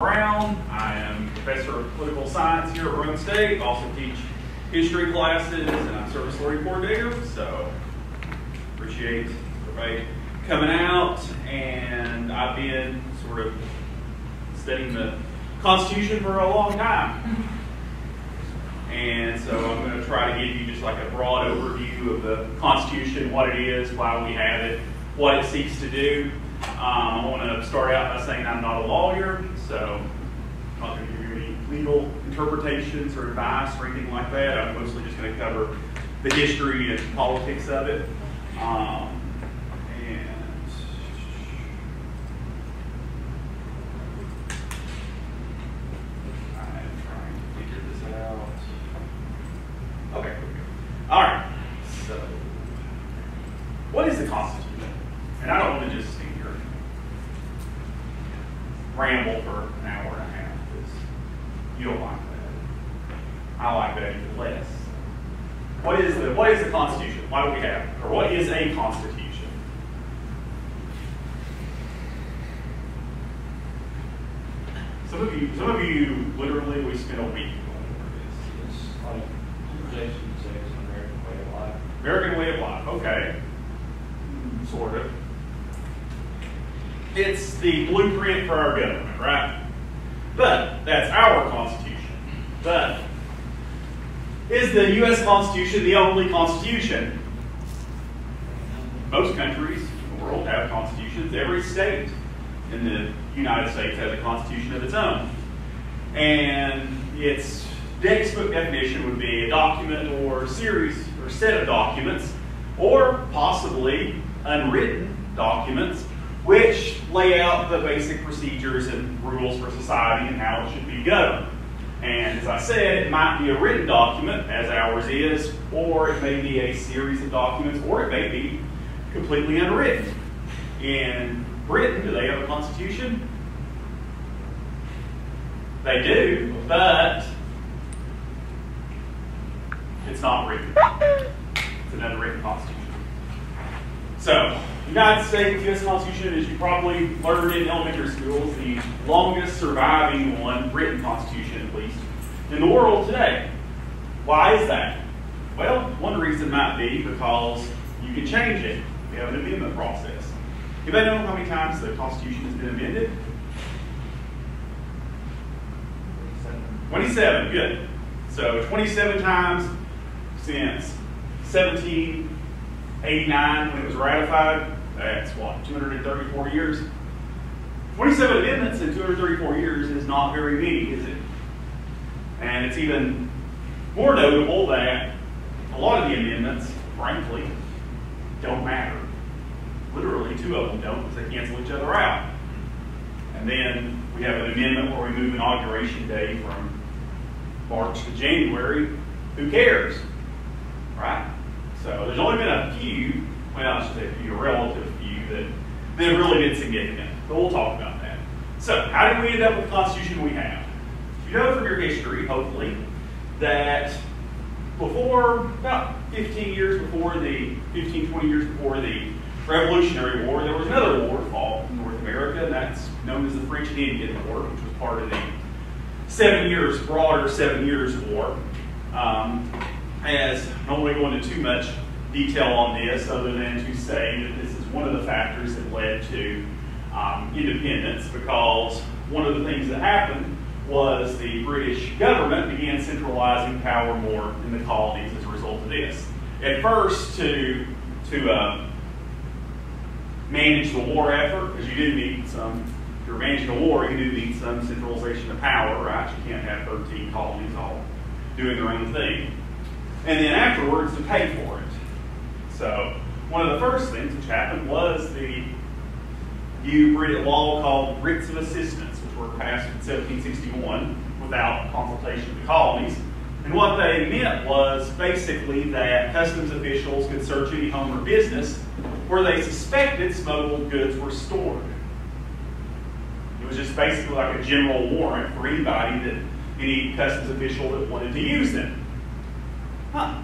Brown. I am professor of political science here at Roane State. Also teach history classes, and I'm service story coordinator. So appreciate everybody coming out. And I've been sort of studying the Constitution for a long time. And so I'm going to try to give you just like a broad overview of the Constitution, what it is, why we have it, what it seeks to do. Um, I want to start out by saying I'm not a lawyer, so I'm not going to give you any legal interpretations or advice or anything like that. I'm mostly just going to cover the history and politics of it. Um, and I'm trying to figure this out. Okay. All right. So, what is the Constitution? And I don't want to just sit here and ramble for an hour and a half because you don't like that. I like that even less. What is the what is the Constitution? Why do we have it? Or what is a Constitution? Some of you, some of you, literally, we spent a week going over this. It's like Jason says, American way of life. American way of life, okay. Sort of. It's the blueprint for our government, right? But that's our Constitution. But is the U.S. Constitution the only Constitution? Most countries in the world have constitutions. Every state in the United States has a constitution of its own. And its textbook definition would be a document or series or set of documents, or possibly unwritten documents, which lay out the basic procedures and rules for society and how it should be governed. And as I said, it might be a written document, as ours is, or it may be a series of documents, or it may be completely unwritten. In Britain, do they have a constitution? They do, but it's not written. It's an unwritten constitution. So, United States U.S. Constitution, as you probably learned in elementary school, the longest surviving one, written constitution at least, in the world today. Why is that? Well, one reason might be because you can change it. We have an amendment process. Anybody know how many times the Constitution has been amended? 27, good. So 27 times since 1789 when it was ratified. That's what, 234 years? 27 amendments in 234 years is not very many, is it? And it's even more notable that a lot of the amendments, frankly, don't matter. Literally, two of them don't because they cancel each other out. And then we have an amendment where we move inauguration day from March to January. Who cares? Right? So there's only been a few, well, I should say a few, a relative few, that, that have really been significant. But we'll talk about that. So, how did we end up with the Constitution we have? You know from your history, hopefully, that before, about 15 years before the, 15, 20 years before the Revolutionary War, there was another war fought in North America, and that's known as the French and Indian War, which was part of the seven years, broader seven years war. Um, as I don't want to go into too much detail on this, other than to say that this is one of the factors that led to um, independence, because one of the things that happened was the British government began centralizing power more in the colonies as a result of this. At first, to to uh, manage the war effort, because you do need some, if you're managing a war, you do need some centralization of power, right? You can't have 13 colonies all doing their own thing. And then afterwards, to pay for it. So, one of the first things which happened was the new British law called writs of assistance, which were passed in 1761 without consultation of the colonies. And what they meant was basically that customs officials could search any home or business where they suspected smuggled goods were stored. It was just basically like a general warrant for anybody that any customs official that wanted to use them. Huh.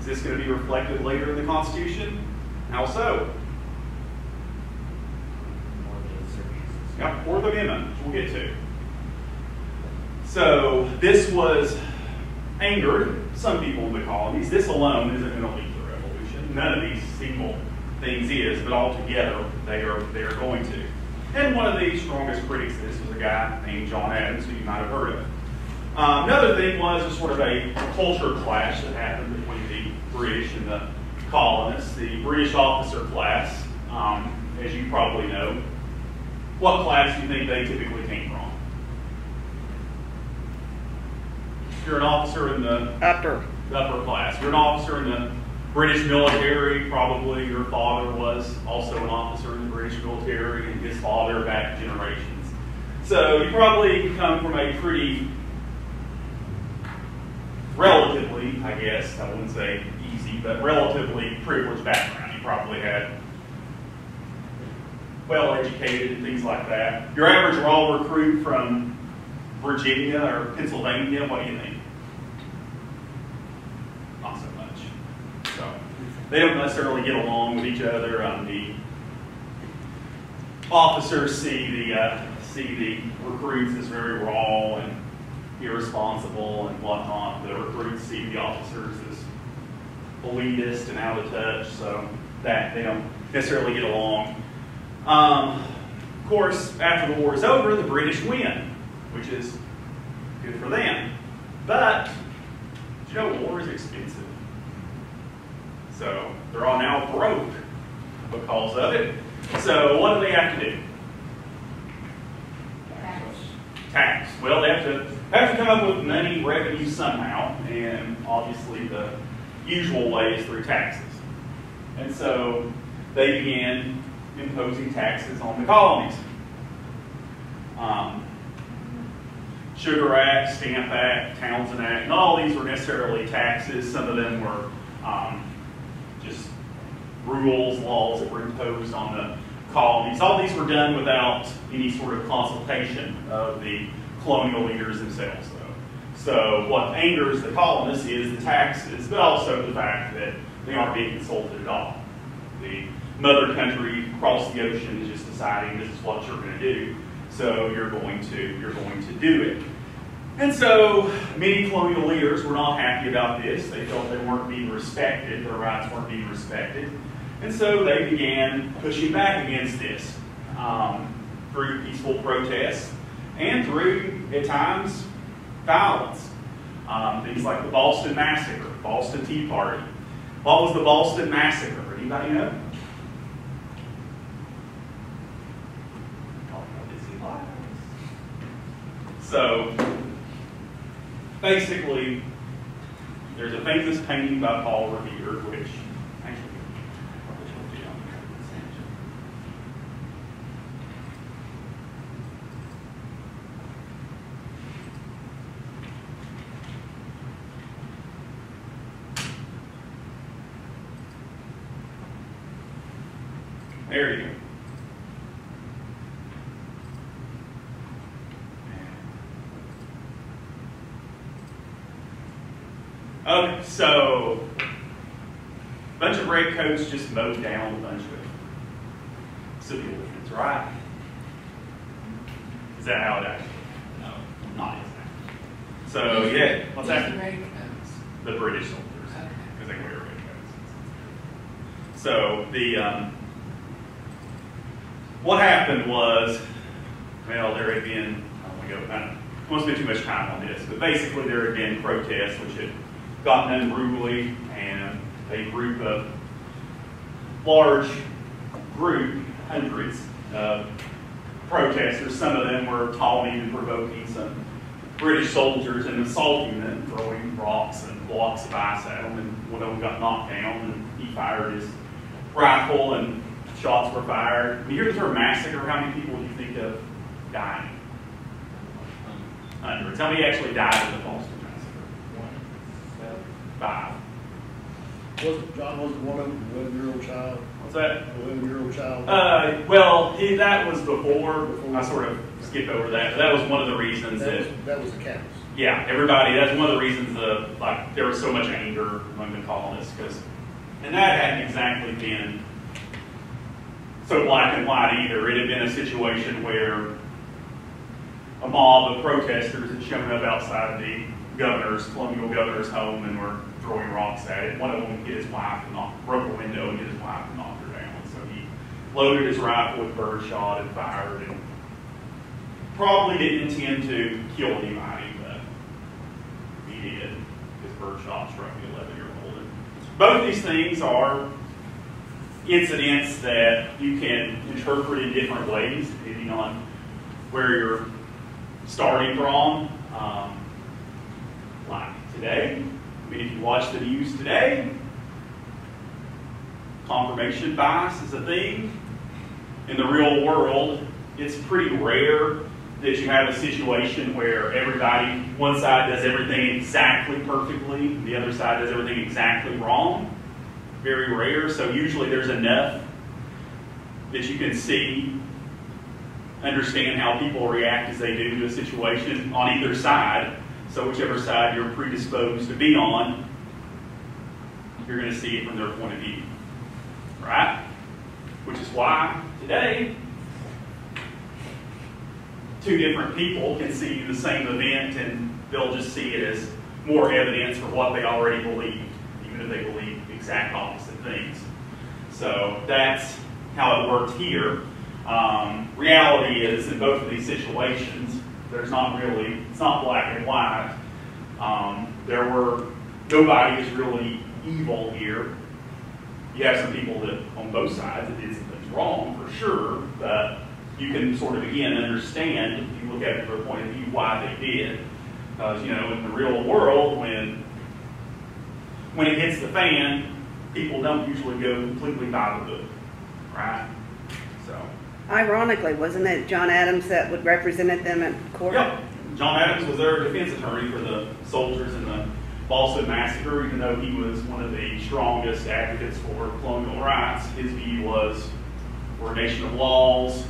Is this going to be reflected later in the Constitution? How so? Searches and Fourth Amendment, which we'll get to. So this was angered some people in the colonies. This alone isn't going to lead to the revolution. None of these single things is, but altogether they are they are going to. And one of the strongest critics of this was a guy named John Adams, who you might have heard of. Um, another thing was a sort of a culture clash that happened between the British and the colonists. The British officer class, um, as you probably know, what class do you think they typically came from? You're an officer in the Upper. upper class. You're an officer in the British military. Probably your father was also an officer in the British military, and his father back generations. So you probably come from a pretty, relatively, I guess, I wouldn't say easy, but relatively privileged background. You probably had well educated and things like that. Your average raw recruit from Virginia or Pennsylvania, what do you think? Not so much. So they don't necessarily get along with each other. Um, the officers see the uh, see the recruits as very raw and irresponsible and whatnot. The recruits see the officers as elitist and out of touch, so that they don't necessarily get along. Um, of course, after the war is over, the British win, which is good for them. But, you know, war is expensive. So they're all now broke because of it. So what do they have to do? Tax. Well, they have to have to come up with money, revenue somehow, and obviously the usual way is through taxes. And so they began imposing taxes on the colonies. Um, Sugar Act, Stamp Act, Townshend Act, not all these were necessarily taxes. Some of them were um, just rules, laws that were imposed on the colonies. All these were done without any sort of consultation of the colonial leaders themselves, though. So what angers the colonists is the taxes, but also the fact that they aren't being consulted at all. The mother country across the ocean is just deciding this is what you're going to do, so you're going to you're going to do it. And so many colonial leaders were not happy about this. They felt they weren't being respected, their rights weren't being respected. And so they began pushing back against this um, through peaceful protests and through, at times, violence. Um, things like the Boston Massacre, Boston Tea Party. What was the Boston Massacre? Anybody know? So, basically, there's a famous painting by Paul Revere, which actually, probably should be on there. There you go. Okay, so a bunch of just mowed down a bunch of civilians, right? Is that how it actually? No, not exactly. So yeah, what's that? The British soldiers, because they wear redcoats. So the um, what happened was, well, there had been. I don't want to go. I don't want to spend too much time on this, but basically there had been protests which had gotten unruly, and a group of large group, hundreds of protesters. Some of them were taunting and provoking some British soldiers and assaulting them, throwing rocks and blocks of ice at them. And one of them got knocked down, and he fired his rifle, and shots were fired. You hear the term massacre? How many people do you think of dying? Hundreds. How many actually died in the Boston massacre? Five. Was John was one of them, eleven-year-old child, What's that? eleven-year-old child? Uh, well, he, that was before. I sort of skipped over that. But that was one of the reasons That was, that, that was the campus. yeah, everybody. That's one of the reasons the like there was so much anger among the colonists because, and that hadn't exactly been so black and white either. It had been a situation where a mob of protesters had shown up outside the governor's, colonial governor's home and were throwing rocks at it. One of them hit his wife and knocked, broke a window and hit his wife and knocked her down. So he loaded his rifle with birdshot and fired and probably didn't intend to kill anybody, but he did. His birdshot struck the 11 year old. Both these things are incidents that you can interpret in different ways depending on where you're starting from. Um, like today, mean, if you watch the news today, confirmation bias is a thing. In the real world, it's pretty rare that you have a situation where everybody, one side does everything exactly perfectly, the other side does everything exactly wrong. Very rare. So usually there's enough that you can see, understand how people react as they do to a situation on either side. So whichever side you're predisposed to be on, you're going to see it from their point of view. Right? Which is why today, two different people can see the same event and they'll just see it as more evidence for what they already believe, even if they believe exact opposite things. So that's how it worked here. Um, reality is, in both of these situations, there's not really, it's not black and white. Um, there were, nobody is really evil here. You have some people that, on both sides, that did some wrong, for sure, but you can sort of, again, understand, if you look at it from a point of view, why they did. Because, you know, in the real world, when, when it hits the fan, people don't usually go completely by the book, right? Ironically, wasn't it John Adams that would represented them at court? Yep. John Adams was their defense attorney for the soldiers in the Boston Massacre, even though he was one of the strongest advocates for colonial rights. His view was we're a nation of laws.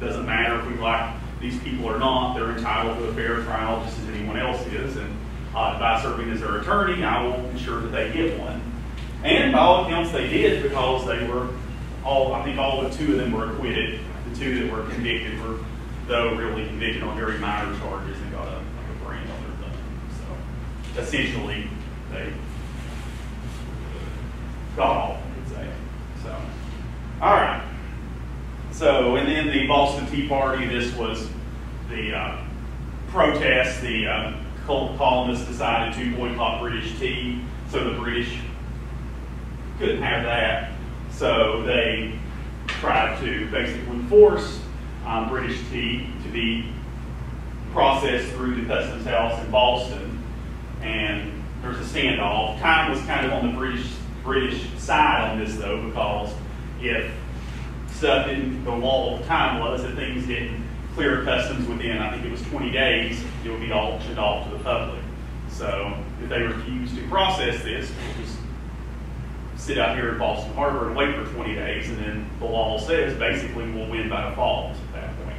Doesn't matter if we like these people or not, they're entitled to a fair trial just as anyone else is. And uh, by serving as their attorney, I will ensure that they get one. And by all accounts, they did because they were all, I think all but two of them were acquitted. The two that were convicted were, though, really convicted on very minor charges and got a, like a brand on their thumb. So essentially, they got off, I would say. So, all right. So, and then the Boston Tea Party, this was the uh, protest. The uh, colonists decided to boycott British tea, so the British couldn't have that. So they tried to basically force um, British tea to be processed through the customs house in Boston. And there's a standoff. Time was kind of on the British British side on this though, because if stuff didn't, the law of time was that things didn't clear customs within, I think it was 20 days, it would be auctioned off to the public. So if they refused to process this, sit out here in Boston Harbor and wait for 20 days, and then the law says basically we'll win by default at that point.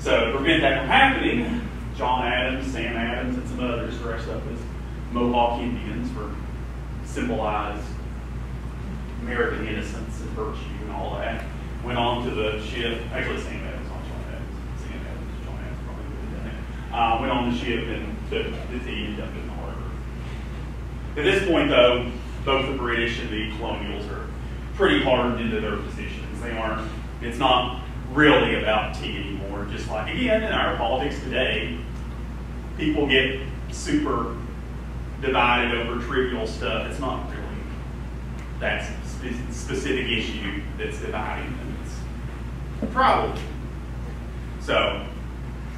So to prevent that from happening, John Adams, Sam Adams, and some others dressed up as Mohawk Indians for symbolize American innocence and virtue and all that. Went on to the ship. Actually, Sam Adams, not John Adams. Sam Adams, John Adams probably would have done it. Uh, went on the ship and took the dumped it in the harbor. At this point, though, both the British and the colonials are pretty hardened into their positions. They aren't. It's not really about tea anymore. Just like again in our politics today, people get super divided over trivial stuff. It's not really that specific issue that's dividing them. It's problem. So,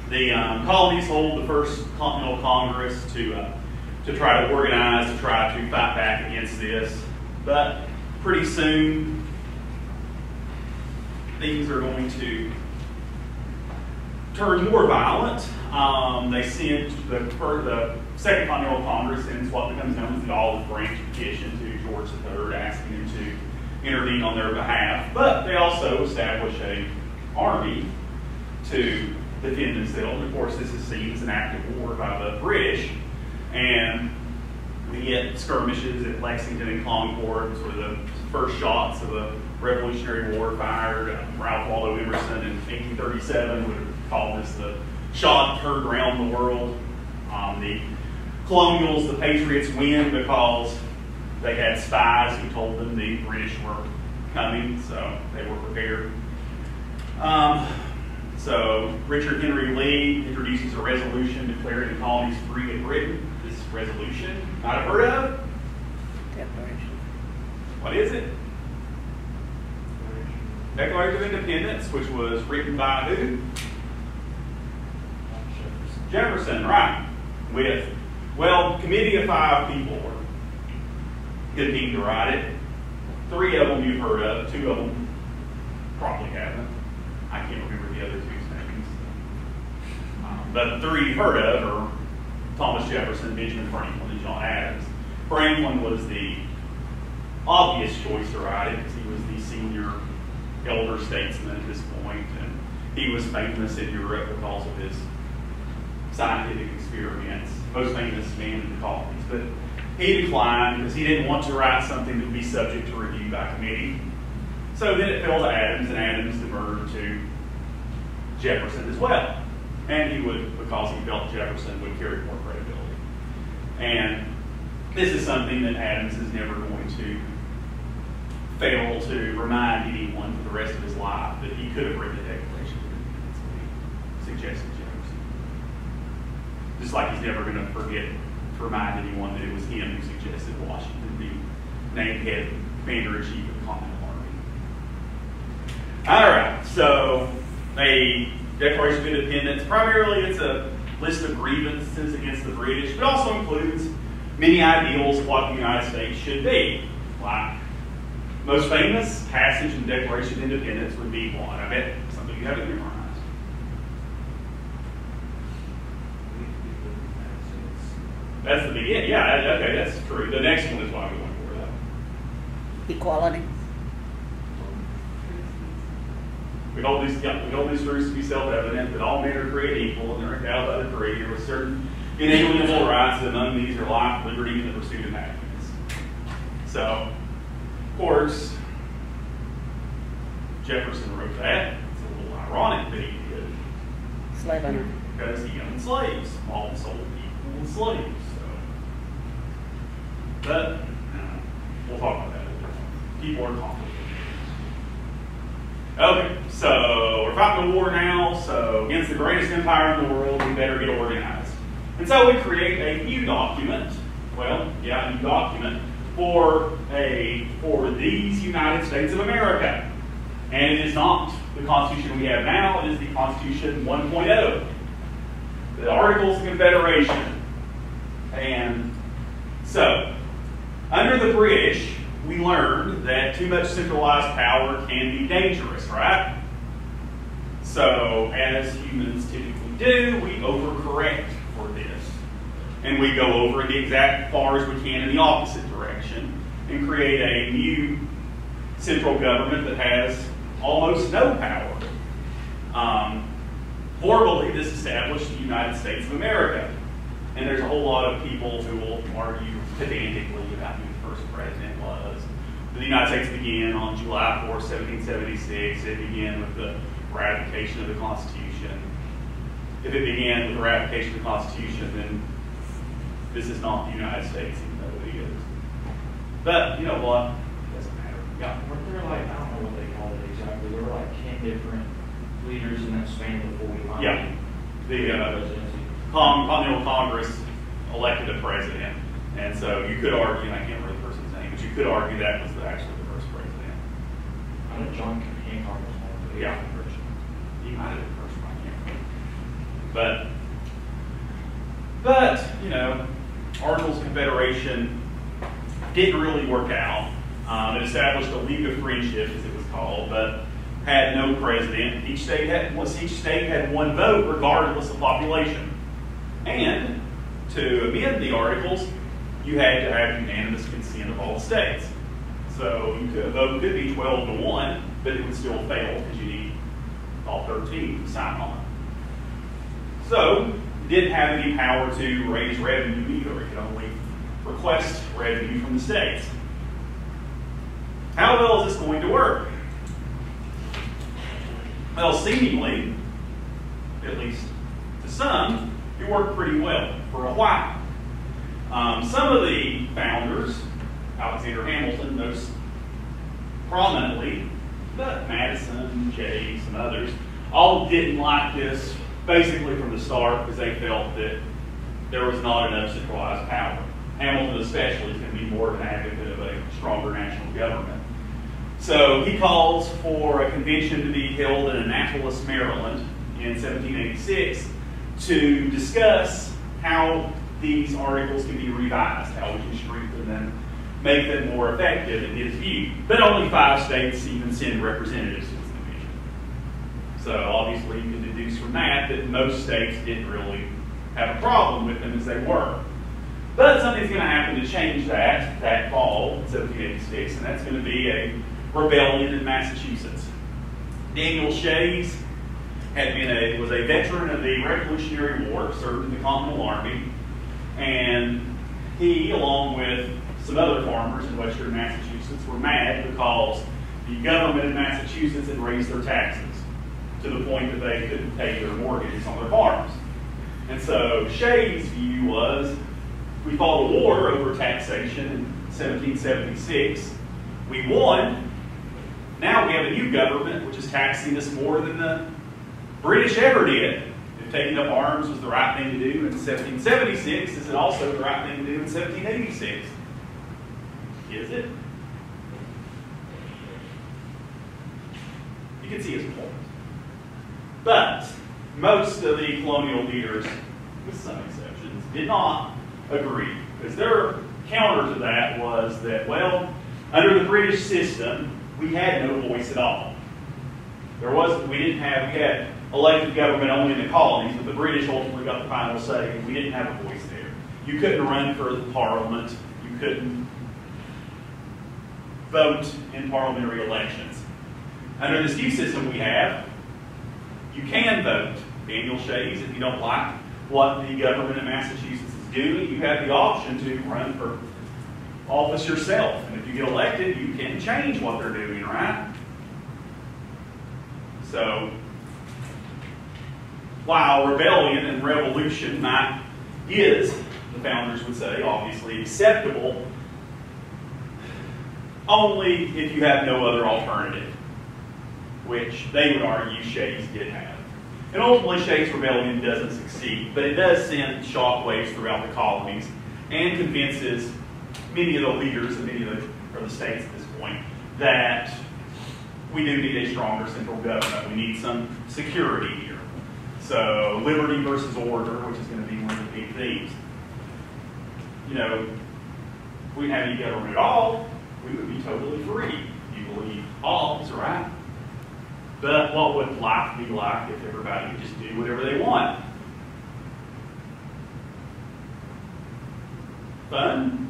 the um, colonies hold the first Continental Congress to uh, to try to organize, to try to fight back against this. But pretty soon, things are going to turn more violent. Um, they sent the, the Second Continental Congress sends what becomes known as the Olive Branch Petition to George III, asking him to intervene on their behalf. But they also establish a army to defend themselves. And Of course, this is seen as an act of war by the British, and we get skirmishes at Lexington and Concord, sort of the first shots of the Revolutionary War fired. Uh, Ralph Waldo Emerson in 1837 would have called this the shot heard around the world. Um, the colonials, the patriots win because they had spies who told them the British were coming, so they were prepared. Um, so Richard Henry Lee introduces a resolution declaring the colonies free in Britain. Resolution, not have heard of? Declaration. What is it? Declaration of Independence, which was written by who? Jefferson, right? With, well, committee of five people were convened to write it. Three of them you've heard of, two of them probably haven't. I can't remember the other two's names. Um, But three you've heard of are Thomas Jefferson, Benjamin Franklin, and John Adams. Franklin was the obvious choice to write it because he was the senior elder statesman at this point, and he was famous in Europe because of his scientific experiments, most famous man in the colonies. But he declined because he didn't want to write something that would be subject to review by committee. So then it fell to Adams, and Adams deferred to Jefferson as well. And he would, because he felt Jefferson would carry more. And this is something that Adams is never going to fail to remind anyone for the rest of his life that he could have written the Declaration of Independence when he suggested Jefferson. Just like he's never going to forget to remind anyone that it was him who suggested Washington be named head commander in chief of the Continental Army. All right, so a Declaration of Independence, primarily it's a list of grievances against the British, but also includes many ideals of what the United States should be. Like, most famous passage in the Declaration of Independence would be one. I bet some of you have it memorized. That's the beginning. Yeah, okay, that's true. The next one is why we went for that. Equality. We hold these, we hold these truths to be self-evident that all men are created equal and they're endowed by the Creator with certain inalienable rights, and among these are life, liberty, and the pursuit of happiness. So, of course, Jefferson wrote that. It's a little ironic that he did Slave owner. because he owned slaves, all sold equal and slaves. So, but uh, we'll talk about that later. People are complicated. Okay, so we're fighting a war now. So against the greatest empire in the world, we better get organized. And so we create a new document. Well, yeah, a new document for a for these United States of America. And it is not the Constitution we have now, it is the Constitution 1.0. The Articles of Confederation. And so, under the British, we learned that too much centralized power can be dangerous, right? So, as humans typically do, we overcorrect for this. And we go over the exact far as we can in the opposite direction and create a new central government that has almost no power. Um, formally, this established the United States of America. And there's a whole lot of people who will argue pedantically about who the first president. The United States began on July 4, 1776. It began with the ratification of the Constitution. If it began with the ratification of the Constitution, then this is not the United States, even though it is. But you know what? It doesn't matter. Yeah. Weren't there like, I don't know what they call it exactly, there were like ten different leaders in that span before we finally. Yeah. The uh, Continental Congress elected a president, and so you could argue, and I can't remember the person's name, but you could argue that was actually the first president. I know John Hancock was one of the. Yeah. first. He might have been first one, I can't remember. But, but, you know, Articles of Confederation didn't really work out. Um, it established a League of Friendship, as it was called, but had no president. Each state had, once each state had one vote, regardless of population. And to amend the articles, you had to have unanimous consent of all states. So you could, vote could be 12 to 1, but it would still fail because you need all 13 to sign on. So, it didn't have any power to raise revenue either. It could only request revenue from the states. How well is this going to work? Well, seemingly, at least to some, it worked pretty well for a while. Um, some of the founders, Alexander Hamilton most prominently, but Madison, Jay, some others, all didn't like this basically from the start because they felt that there was not enough centralized power. Hamilton especially is going to be more of an advocate of a stronger national government. So he calls for a convention to be held in Annapolis, Maryland in 1786 to discuss how these articles can be revised, how we can strengthen them, make them more effective in his view. But only five states even send representatives to this convention. So obviously you can deduce from that that most states didn't really have a problem with them as they were. But something's going to happen to change that that fall, 1786, and that's going to be a rebellion in Massachusetts. Daniel Shays had been a was a veteran of the Revolutionary War, served in the Continental Army, and he, along with some other farmers in western Massachusetts, were mad because the government in Massachusetts had raised their taxes to the point that they couldn't pay their mortgages on their farms. And so Shays' view was we fought a war over taxation in 1776. We won. Now we have a new government which is taxing us more than the British ever did. Taking up arms was the right thing to do in 1776, is it also the right thing to do in 1786? Is it? You can see his point. But most of the colonial leaders, with some exceptions, did not agree. Because their counter to that was that, well, under the British system, we had no voice at all. There was, we didn't have, we had elected government only in the colonies, but the British ultimately got the final say. We didn't have a voice there. You couldn't run for the parliament. You couldn't vote in parliamentary elections. Under this new system we have, you can vote. Daniel Shays, if you don't like what the government in Massachusetts is doing, you have the option to run for office yourself. And if you get elected, you can change what they're doing, right? So, while rebellion and revolution might is, the founders would say, obviously acceptable, only if you have no other alternative, which they would argue Shays did have. And ultimately, Shays' rebellion doesn't succeed, but it does send shockwaves throughout the colonies and convinces many of the leaders of many of the, or the states at this point that we do need a stronger central government. We need some security here. So, liberty versus order, which is going to be one of the big themes. You know, if we have any government at all, we would be totally free. You believe Hobbes, right? But what would life be like if everybody could just do whatever they want? Fun?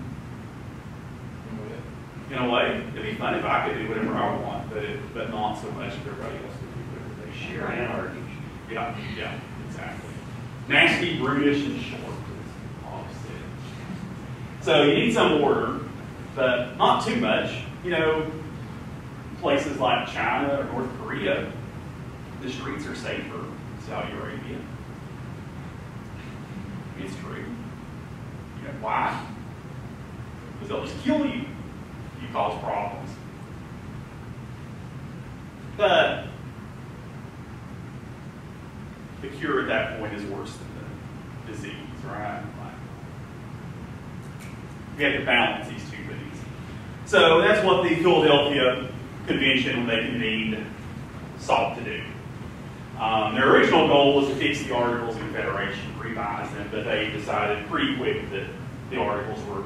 In a way, it'd be fun if I could do whatever I want, but it, but not so much if everybody else could do whatever they share anarchy. Yeah, yeah, exactly. Nasty, brutish, and short. So you need some order, but not too much. You know, places like China or North Korea, the streets are safer. Saudi Arabia. It's true. You know why? Because they'll just kill you. You cause problems. But the cure at that point is worse than the disease, right? Like, we have to balance these two things. So that's what the Philadelphia Convention, when they convened, sought to do. Um, their original goal was to fix the Articles of Confederation, revise them, but they decided pretty quick that the Articles were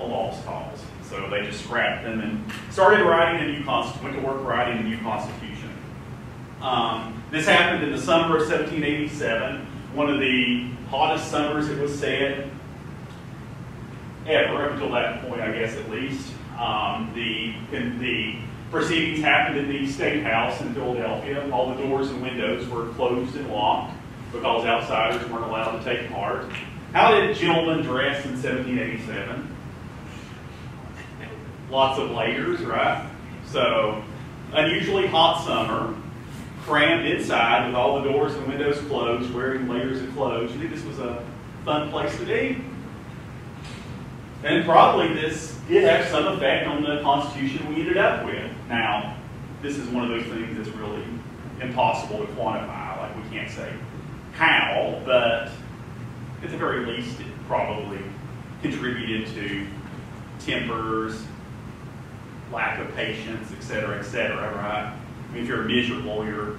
a lost cause. So they just scrapped them and started writing a new constitution, went to work writing a new constitution. Um, this happened in the summer of 1787, one of the hottest summers it was said ever, up until that point, I guess at least. Um, the, the proceedings happened in the State House in Philadelphia. All the doors and windows were closed and locked because outsiders weren't allowed to take part. How did gentlemen dress in 1787? Lots of layers, right? So, unusually hot summer. Crammed inside with all the doors and windows closed, wearing layers of clothes. You think this was a fun place to be? And probably this did have some effect on the Constitution we ended up with. Now, this is one of those things that's really impossible to quantify. Like, we can't say how, but at the very least, it probably contributed to tempers, lack of patience, et cetera, et cetera, right? I mean, if you're miserable, you're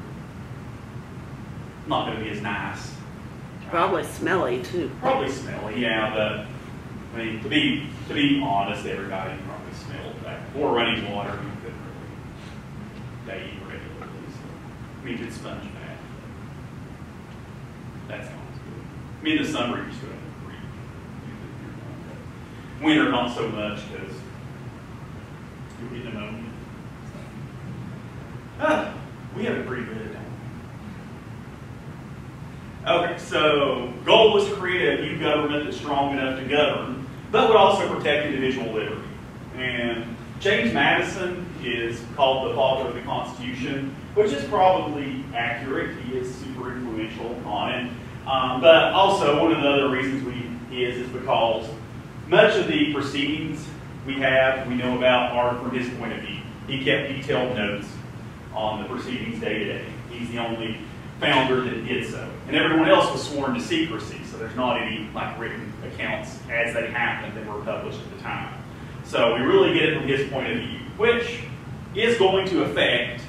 not going to be as nice. Probably smelly too. Probably smelly, yeah, but I mean, to be to be honest, everybody probably smelled that. Or running water, you couldn't really bathe regularly. So, I mean, you could sponge bath. That sounds good. I mean, in the summer, you still have to breathe. Winter, not so much because you'll get pneumonia. Ah, we have it pretty good? Okay, so goal was to create a new government that's strong enough to govern, but would also protect individual liberty. And James Madison is called the father of the Constitution, which is probably accurate. He is super influential on it. Um, but also, one of the other reasons we he is is because much of the proceedings we have, we know about, are from his point of view. He kept detailed notes on the proceedings day to day. He's the only founder that did so. And everyone else was sworn to secrecy, so there's not any like written accounts as they happened that were published at the time. So we really get it from his point of view, which is going to affect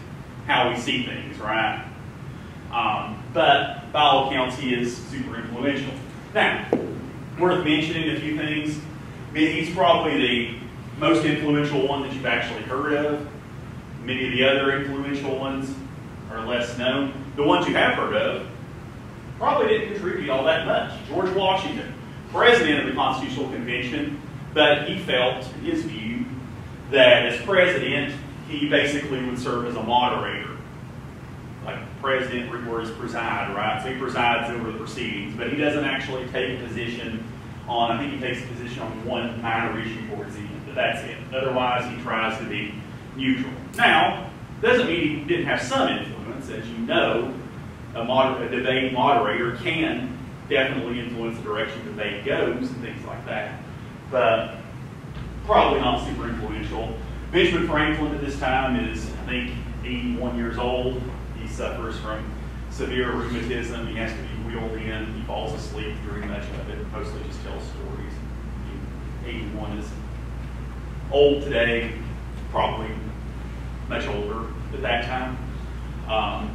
how we see things, right? Um, but by all accounts, he is super influential. Now, worth mentioning a few things. He's probably the most influential one that you've actually heard of. Many of the other influential ones are less known. The ones you have heard of probably didn't contribute all that much. George Washington, president of the Constitutional Convention, but he felt, in his view, that as president, he basically would serve as a moderator. Like president words preside, right? So he presides over the proceedings, but he doesn't actually take a position on, I think he takes a position on one minor issue towards the end, but that's it. Otherwise, he tries to be neutral. Now, doesn't mean he didn't have some influence. As you know, a, moder- a debate moderator can definitely influence the direction the debate goes and things like that. But probably not super influential. Benjamin Franklin at this time is, I think, 81 years old. He suffers from severe rheumatism. He has to be wheeled in. He falls asleep during much of it, mostly just tells stories. 81 is old today, probably much older at that time. Um,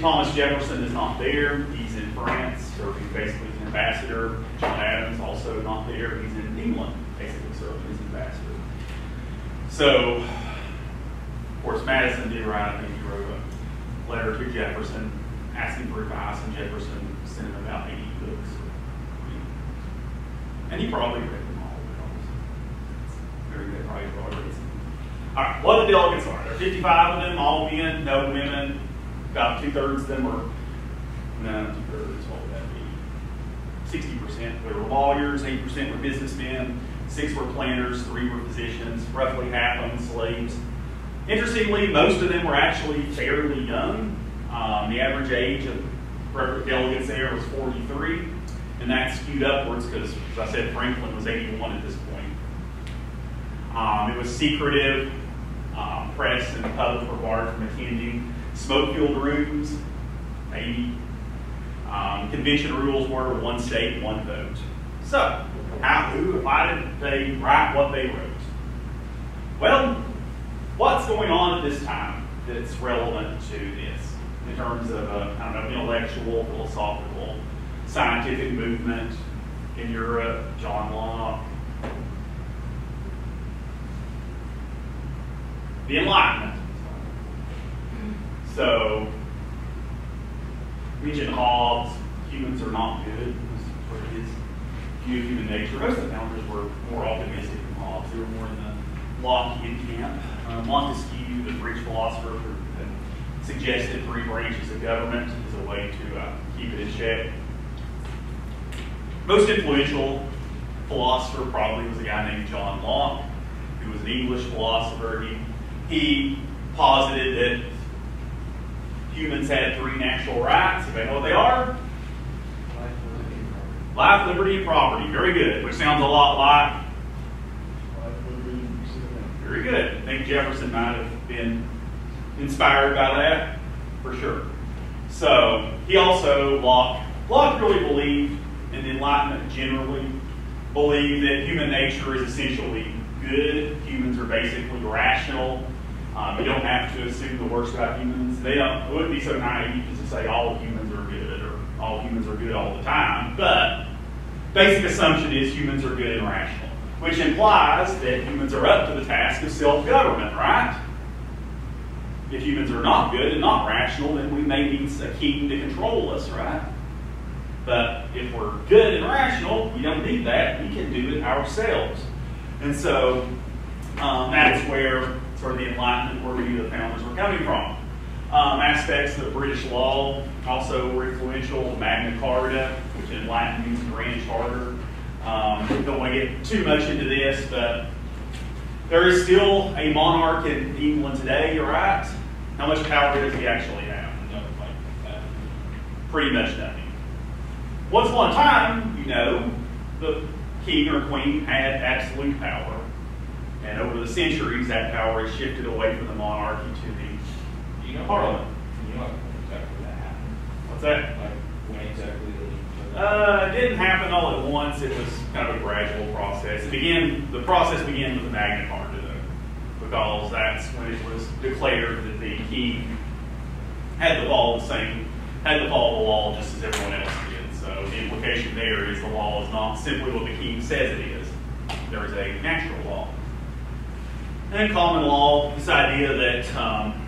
Thomas Jefferson is not there. He's in France, serving basically as an ambassador. John Adams also not there. He's in England, basically serving as ambassador. So, of course, Madison did write, I think he wrote a letter to Jefferson asking for advice, and Jefferson sent him about 80 books. And he probably read them all very good, probably a reason. All right, what the delegates are. There are 55 of them, all men, no women. About two thirds of them were, no, two thirds, what would that be? 60% they were lawyers, 8% were businessmen, six were planters, three were physicians, roughly half owned slaves. Interestingly, most of them were actually fairly young. Um, the average age of delegates there was 43, and that skewed upwards because, as I said, Franklin was 81 at this point. Um, it was secretive. Um, press and the public were barred from attending. Smoke-filled rooms, maybe. Um, convention rules were one state, one vote. So, how, who, why did they write what they wrote? Well, what's going on at this time that's relevant to this in terms of a, don't know, intellectual, philosophical, scientific movement in Europe, John Locke, the Enlightenment. So, mentioned Hobbes, humans are not good, for his view of human nature. Most of the founders were more optimistic than Hobbes. They were more in the Lockean camp. Uh, Montesquieu, the French philosopher, suggested three branches of government as a way to uh, keep it in check. Most influential philosopher probably was a guy named John Locke, who was an English philosopher. He, he posited that humans had three natural rights. If Anybody know what they are? Life, liberty, and property. Very good. Which sounds a lot like. Very good. I think Jefferson might have been inspired by that, for sure. So he also Locke. Locke really believed, and the Enlightenment generally believed that human nature is essentially good. Humans are basically rational. Um, you don't have to assume the worst about humans. They don't. It wouldn't be so naive to say all humans are good or all humans are good all the time. But basic assumption is humans are good and rational, which implies that humans are up to the task of self-government, right? If humans are not good and not rational, then we may need a king to control us, right? But if we're good and rational, we don't need that. We can do it ourselves. And so um, that's where sort of the Enlightenment worldview of the founders were coming from. Um, aspects of British law also were influential. Magna Carta, which in Latin means grand charter. Um, don't want to get too much into this, but there is still a monarch in England today, you're right. How much power does he actually have? Pretty much nothing. Once upon a time, you know, the king or queen had absolute power. And over the centuries, that power has shifted away from the monarchy to the You know, Parliament. You know exactly that happened. What's that? Like when exactly the. Uh, it didn't happen all at once. It was kind of a gradual process. It began. The process began with the Magna Carta, though, because that's when it was declared that the king had to follow the same, had to follow the law just as everyone else did. So the implication there is the law is not simply what the king says it is. There is a natural law. And common law, this idea that um,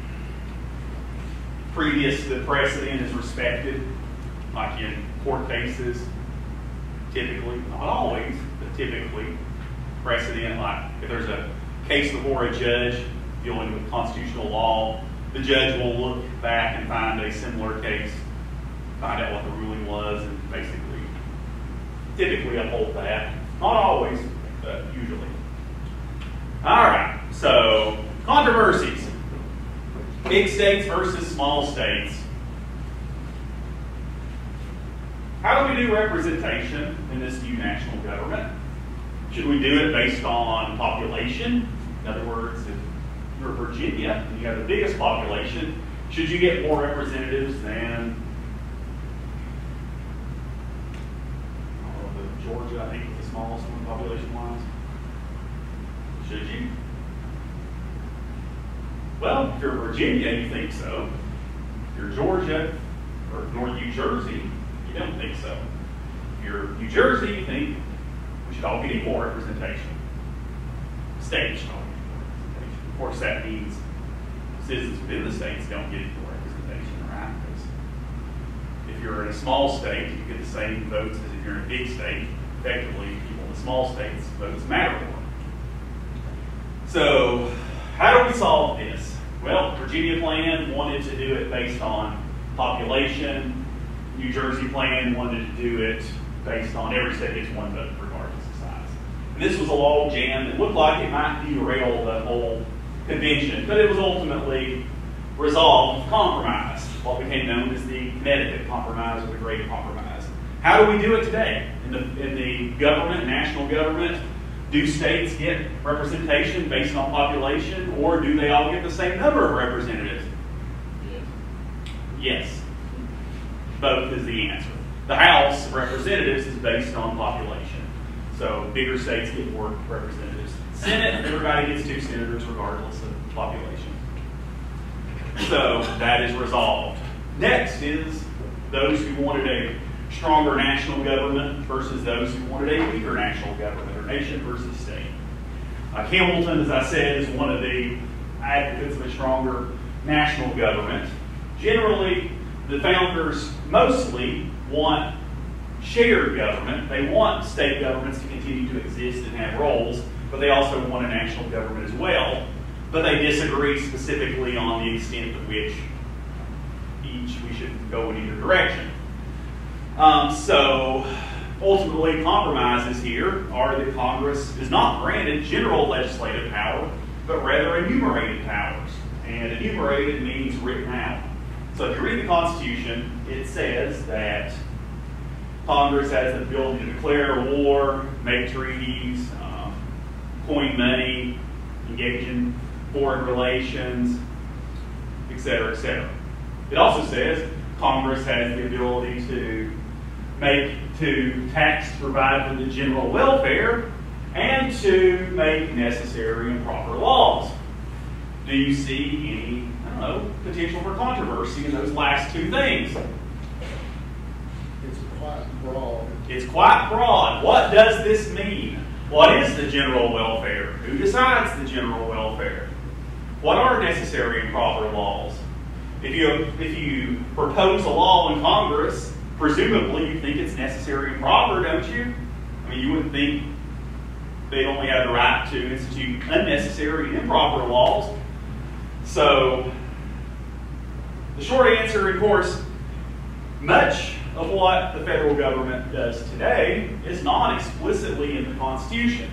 previous the precedent is respected, like in court cases, typically, not always, but typically, precedent, like if there's a case before a judge dealing with constitutional law, the judge will look back and find a similar case, find out what the ruling was, and basically, typically uphold that. Not always, but usually. All right, so controversies. Big states versus small states. How do we do representation in this new national government? Should we do it based on population? In other words, if you're Virginia and you have the biggest population, should you get more representatives than uh, the Georgia, I think, is the smallest one population-wise? Should you? Well, if you're Virginia, you think so. If you're Georgia or North New Jersey, you don't think so. If you're New Jersey, you think we should all get equal representation. States should all get equal representation. Of course, that means citizens within the states don't get equal representation, right? Because if you're in a small state, you get the same votes as if you're in a big state. Effectively, people in the small states, votes matter more. So, how do we solve this? Well, Virginia plan wanted to do it based on population. New Jersey plan wanted to do it based on every state gets one vote regardless of size. And this was a log jam that looked like it might derail the whole convention, but it was ultimately resolved with compromise, what became known as the Connecticut Compromise or the Great Compromise. How do we do it today? In the, in the government, national government, do states get representation based on population, or do they all get the same number of representatives? Yes. Yes. Both is the answer. The House of Representatives is based on population. So bigger states get more representatives. Senate, everybody gets two senators regardless of population. So that is resolved. Next is those who wanted a stronger national government versus those who wanted a weaker national government, nation versus state. Uh, Hamilton, as I said, is one of the advocates of a stronger national government. Generally, the founders mostly want shared government. They want state governments to continue to exist and have roles, but they also want a national government as well. But they disagree specifically on the extent to which each we should go in either direction. Um, so ultimately, compromises here are that Congress is not granted general legislative power, but rather enumerated powers. And enumerated means written out. So if you read the Constitution, it says that Congress has the ability to declare war, make treaties, um, coin money, engage in foreign relations, etc., etc. It also says Congress has the ability to make, to tax to provide for the general welfare and to make necessary and proper laws. Do you see any, I don't know, potential for controversy in those last two things? It's quite broad. It's quite broad. What does this mean? What is the general welfare? Who decides the general welfare? What are necessary and proper laws? If you, if you propose a law in Congress, presumably you think it's necessary and proper, don't you? I mean, you wouldn't think they only have the right to institute unnecessary and improper laws. So, the short answer, of course, much of what the federal government does today is not explicitly in the Constitution.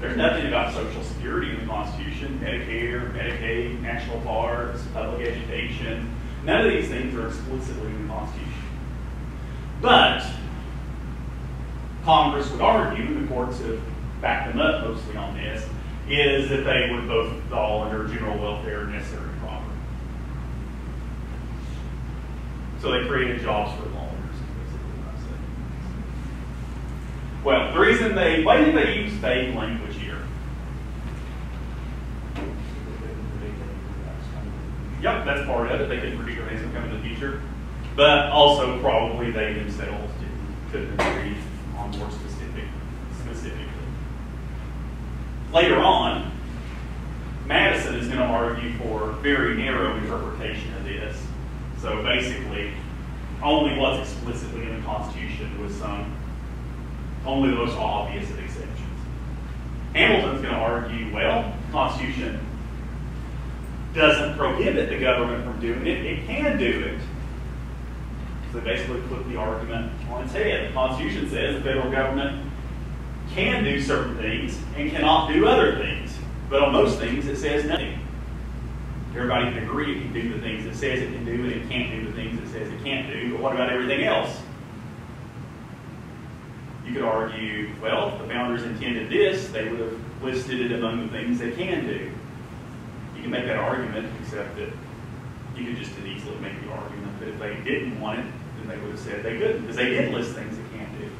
There's nothing about Social Security in the Constitution, Medicare, Medicaid, national parks, public education. None of these things are explicitly in the Constitution. But Congress would argue, and the courts have backed them up mostly on this, is that they would both fall under general welfare necessary and proper. So they created jobs for lawyers. basically what I said. Well, the reason they, why did they use vague language here? Yep, that's part of it. They couldn't predict things would come in the future. But also probably they themselves didn't, couldn't agree on more specific, specifically. Later on, Madison is going to argue for very narrow interpretation of this. So basically, only what's explicitly in the Constitution with some, only the most obvious of exceptions. Hamilton's going to argue, well, the Constitution doesn't prohibit the government from doing it, it can do it. They basically put the argument on its head. The Constitution says the federal government can do certain things and cannot do other things. But on most things, it says nothing. Everybody can agree it can do the things it says it can do, and it can't do the things it says it can't do. But what about everything else? You could argue, well, if the founders intended this, they would have listed it among the things they can do. You can make that argument, except that you could just as easily make the argument that if they didn't want it, they would have said they couldn't, because they didn't list things they can't do.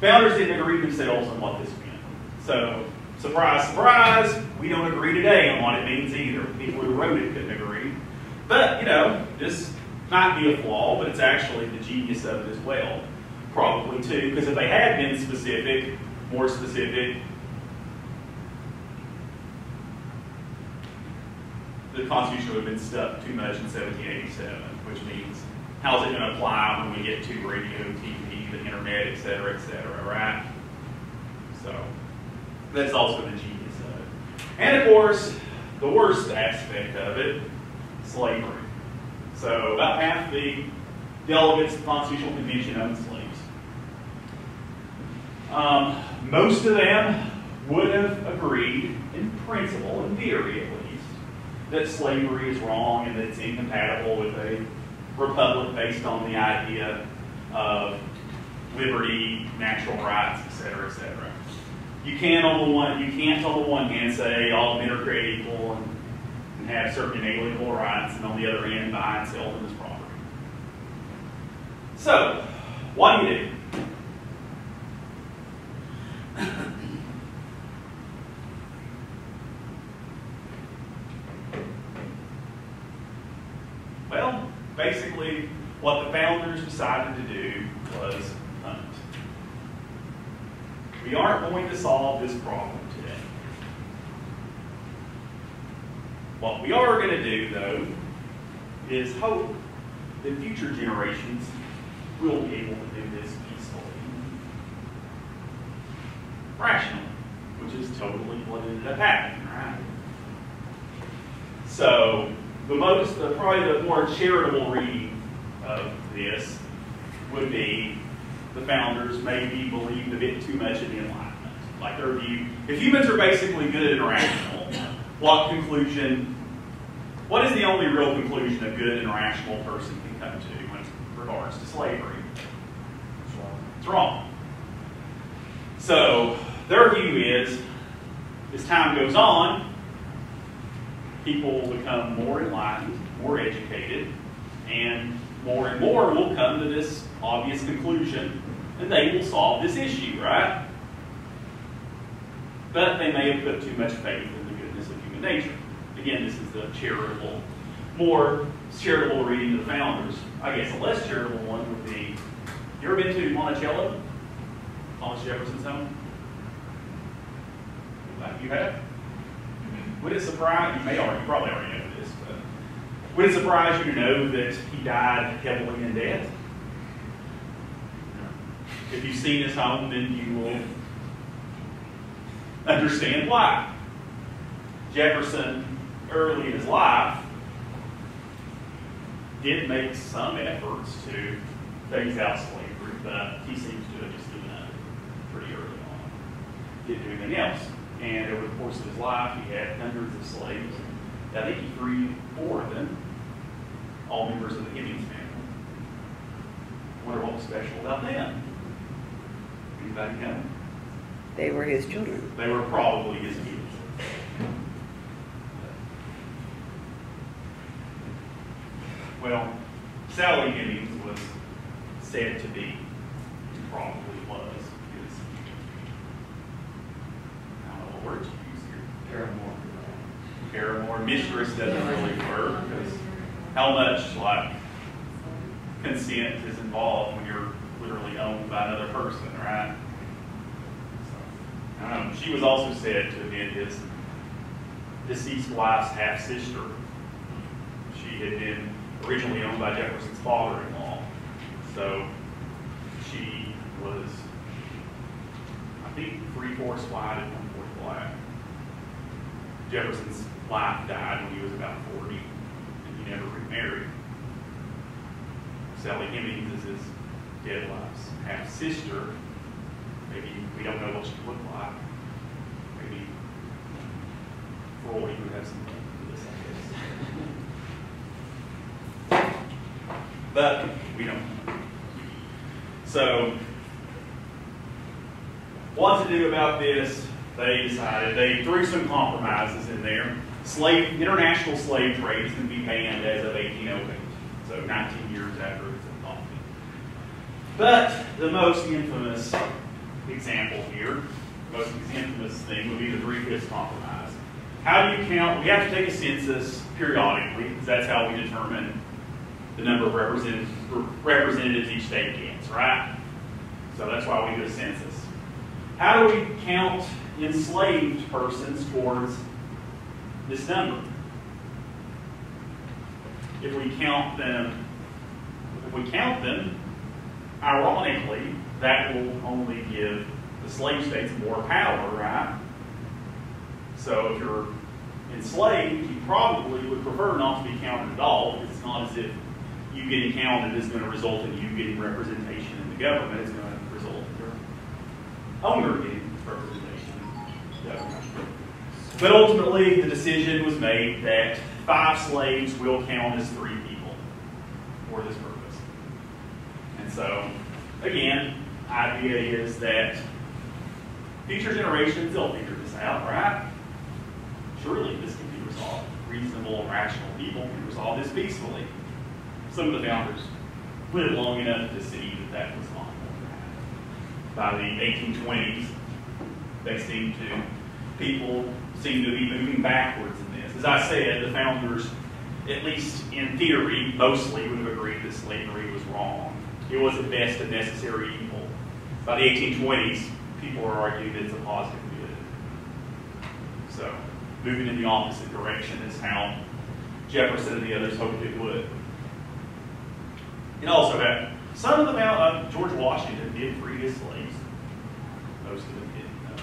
Founders didn't agree themselves on what this meant. So, surprise, surprise, we don't agree today on what it means either. People who wrote it couldn't agree. But, you know, this might be a flaw, but it's actually the genius of it as well. Probably too, because if they had been specific, more specific, the Constitution would have been stuck too much in 1787, which means how's it going to apply when we get to radio, TV, the internet, et cetera, et cetera, right? So that's also the genius of it. And of course, the worst aspect of it, slavery. So about half the delegates of the Constitutional Convention owned slaves. Um, most of them would have agreed, in principle, in theory at least, that slavery is wrong and that it's incompatible with a republic based on the idea of liberty, natural rights, et cetera, et cetera. You can't on the one you can't on the one hand say all men are created equal and, and have certain inalienable rights, and on the other hand buy and sell them as property. So, what do you do? Well, basically, what the founders decided to do was hunt. We aren't going to solve this problem today. What we are going to do, though, is hope that future generations will be able to do this peacefully, rationally, which is totally what ended up happening, right? So, the most, the, probably the more charitable reading of this would be the founders maybe believed a bit too much in the Enlightenment. Like their view, if humans are basically good and rational, what conclusion What is the only real conclusion a good and rational person can come to when it regards to slavery? It's wrong. So their view is, as time goes on, people will become more enlightened, more educated, and more and more will come to this obvious conclusion, and they will solve this issue, right? But they may have put too much faith in the goodness of human nature. Again, this is the charitable, more charitable reading of the founders. I guess a less charitable one would be, you ever been to Monticello? Thomas Jefferson's home? You have? Would it surprise, you may already, probably already know this, but would it surprise you to know that he died heavily in debt? If you've seen his home, then you will understand why. Jefferson, early in his life, did make some efforts to phase out slavery, but he seems to have just given up pretty early on. Didn't do anything else. And over the course of his life, he had hundreds of slaves. I think he freed four of them, all members of the Hemings family. Wonder what was special about them? Anybody know? They were his children. They were probably his kids. Well, Sally Hemings was said to be, probably was, because, I don't know what word to use here. Paramore. Paramour, mistress doesn't really work, because how much, like, consent is involved when you're literally owned by another person, right? So, Um, she was also said to have been his deceased wife's half-sister. She had been originally owned by Jefferson's father-in-law. So she was, I think, three-fourths white and one-fourth black. Jefferson's wife died when he was about 40, and he never remarried. Sally Hemings is his dead wife's half-sister. Maybe, we don't know what she looked like. Maybe Freud would have some to this, I guess. But we don't. So, what to do about this? They decided, they threw some compromises in there. Slave, international slave trade is going to be banned as of 1808, so 19 years after it's adopted. But the most infamous example here, the most infamous thing would be the Three-Fifths Compromise. How do you count? We have to take a census periodically, because that's how we determine the number of representatives, representatives each state gets, right? So that's why we do a census. How do we count enslaved persons towards this number? If we count them, if we count them, ironically, that will only give the slave states more power, right? So if you're enslaved, you probably would prefer not to be counted at all. It's not as if you getting counted is going to result in you getting representation in the government. It's going to result in your getting representation. But ultimately, the decision was made that five slaves will count as three people for this purpose. And so, again, idea is that future generations, they'll figure this out, right? Surely this can be resolved. Reasonable, rational people can resolve this peacefully. Some of the founders lived long enough to see that that was not going to happen. By the 1820s, they seemed to, people seemed to be moving backwards in this. As I said, the founders, at least in theory, mostly would have agreed that slavery was wrong. It was at best a necessary evil. By the 1820s, people were arguing that it's a positive good. So, moving in the opposite direction is how Jefferson and the others hoped it would. It also had some of them out. Uh, George Washington did free his slaves. Most of them didn't.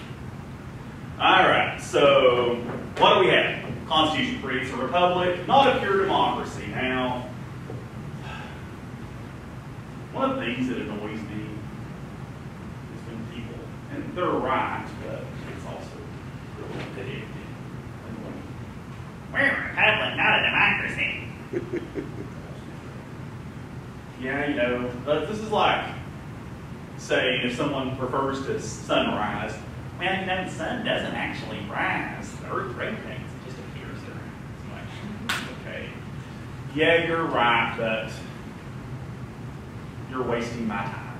All right. So what do we have? Constitution creates a republic, not a pure democracy. Now, one of the things that annoys me is when people, and they're right, but it's also really addicting. We're a republic, not a democracy. You know, but this is like saying if someone refers to sunrise, man, you know, the sun doesn't actually rise. The earth rotates, it just appears there. It's like, okay. Yeah, you're right, but you're wasting my time.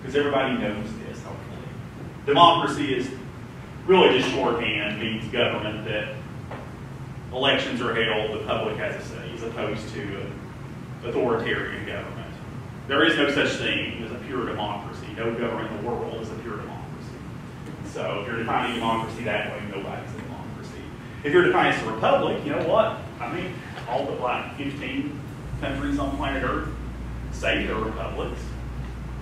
Because everybody knows this, hopefully. Democracy is really just shorthand, means government that elections are held, the public has a say, as opposed to an authoritarian government. There is no such thing as a pure democracy. No government in the world is a pure democracy. So if you're defining democracy that way, nobody's a democracy. If you're defining it as a republic, you know what? I mean, all but like 15 countries on planet Earth say they're republics.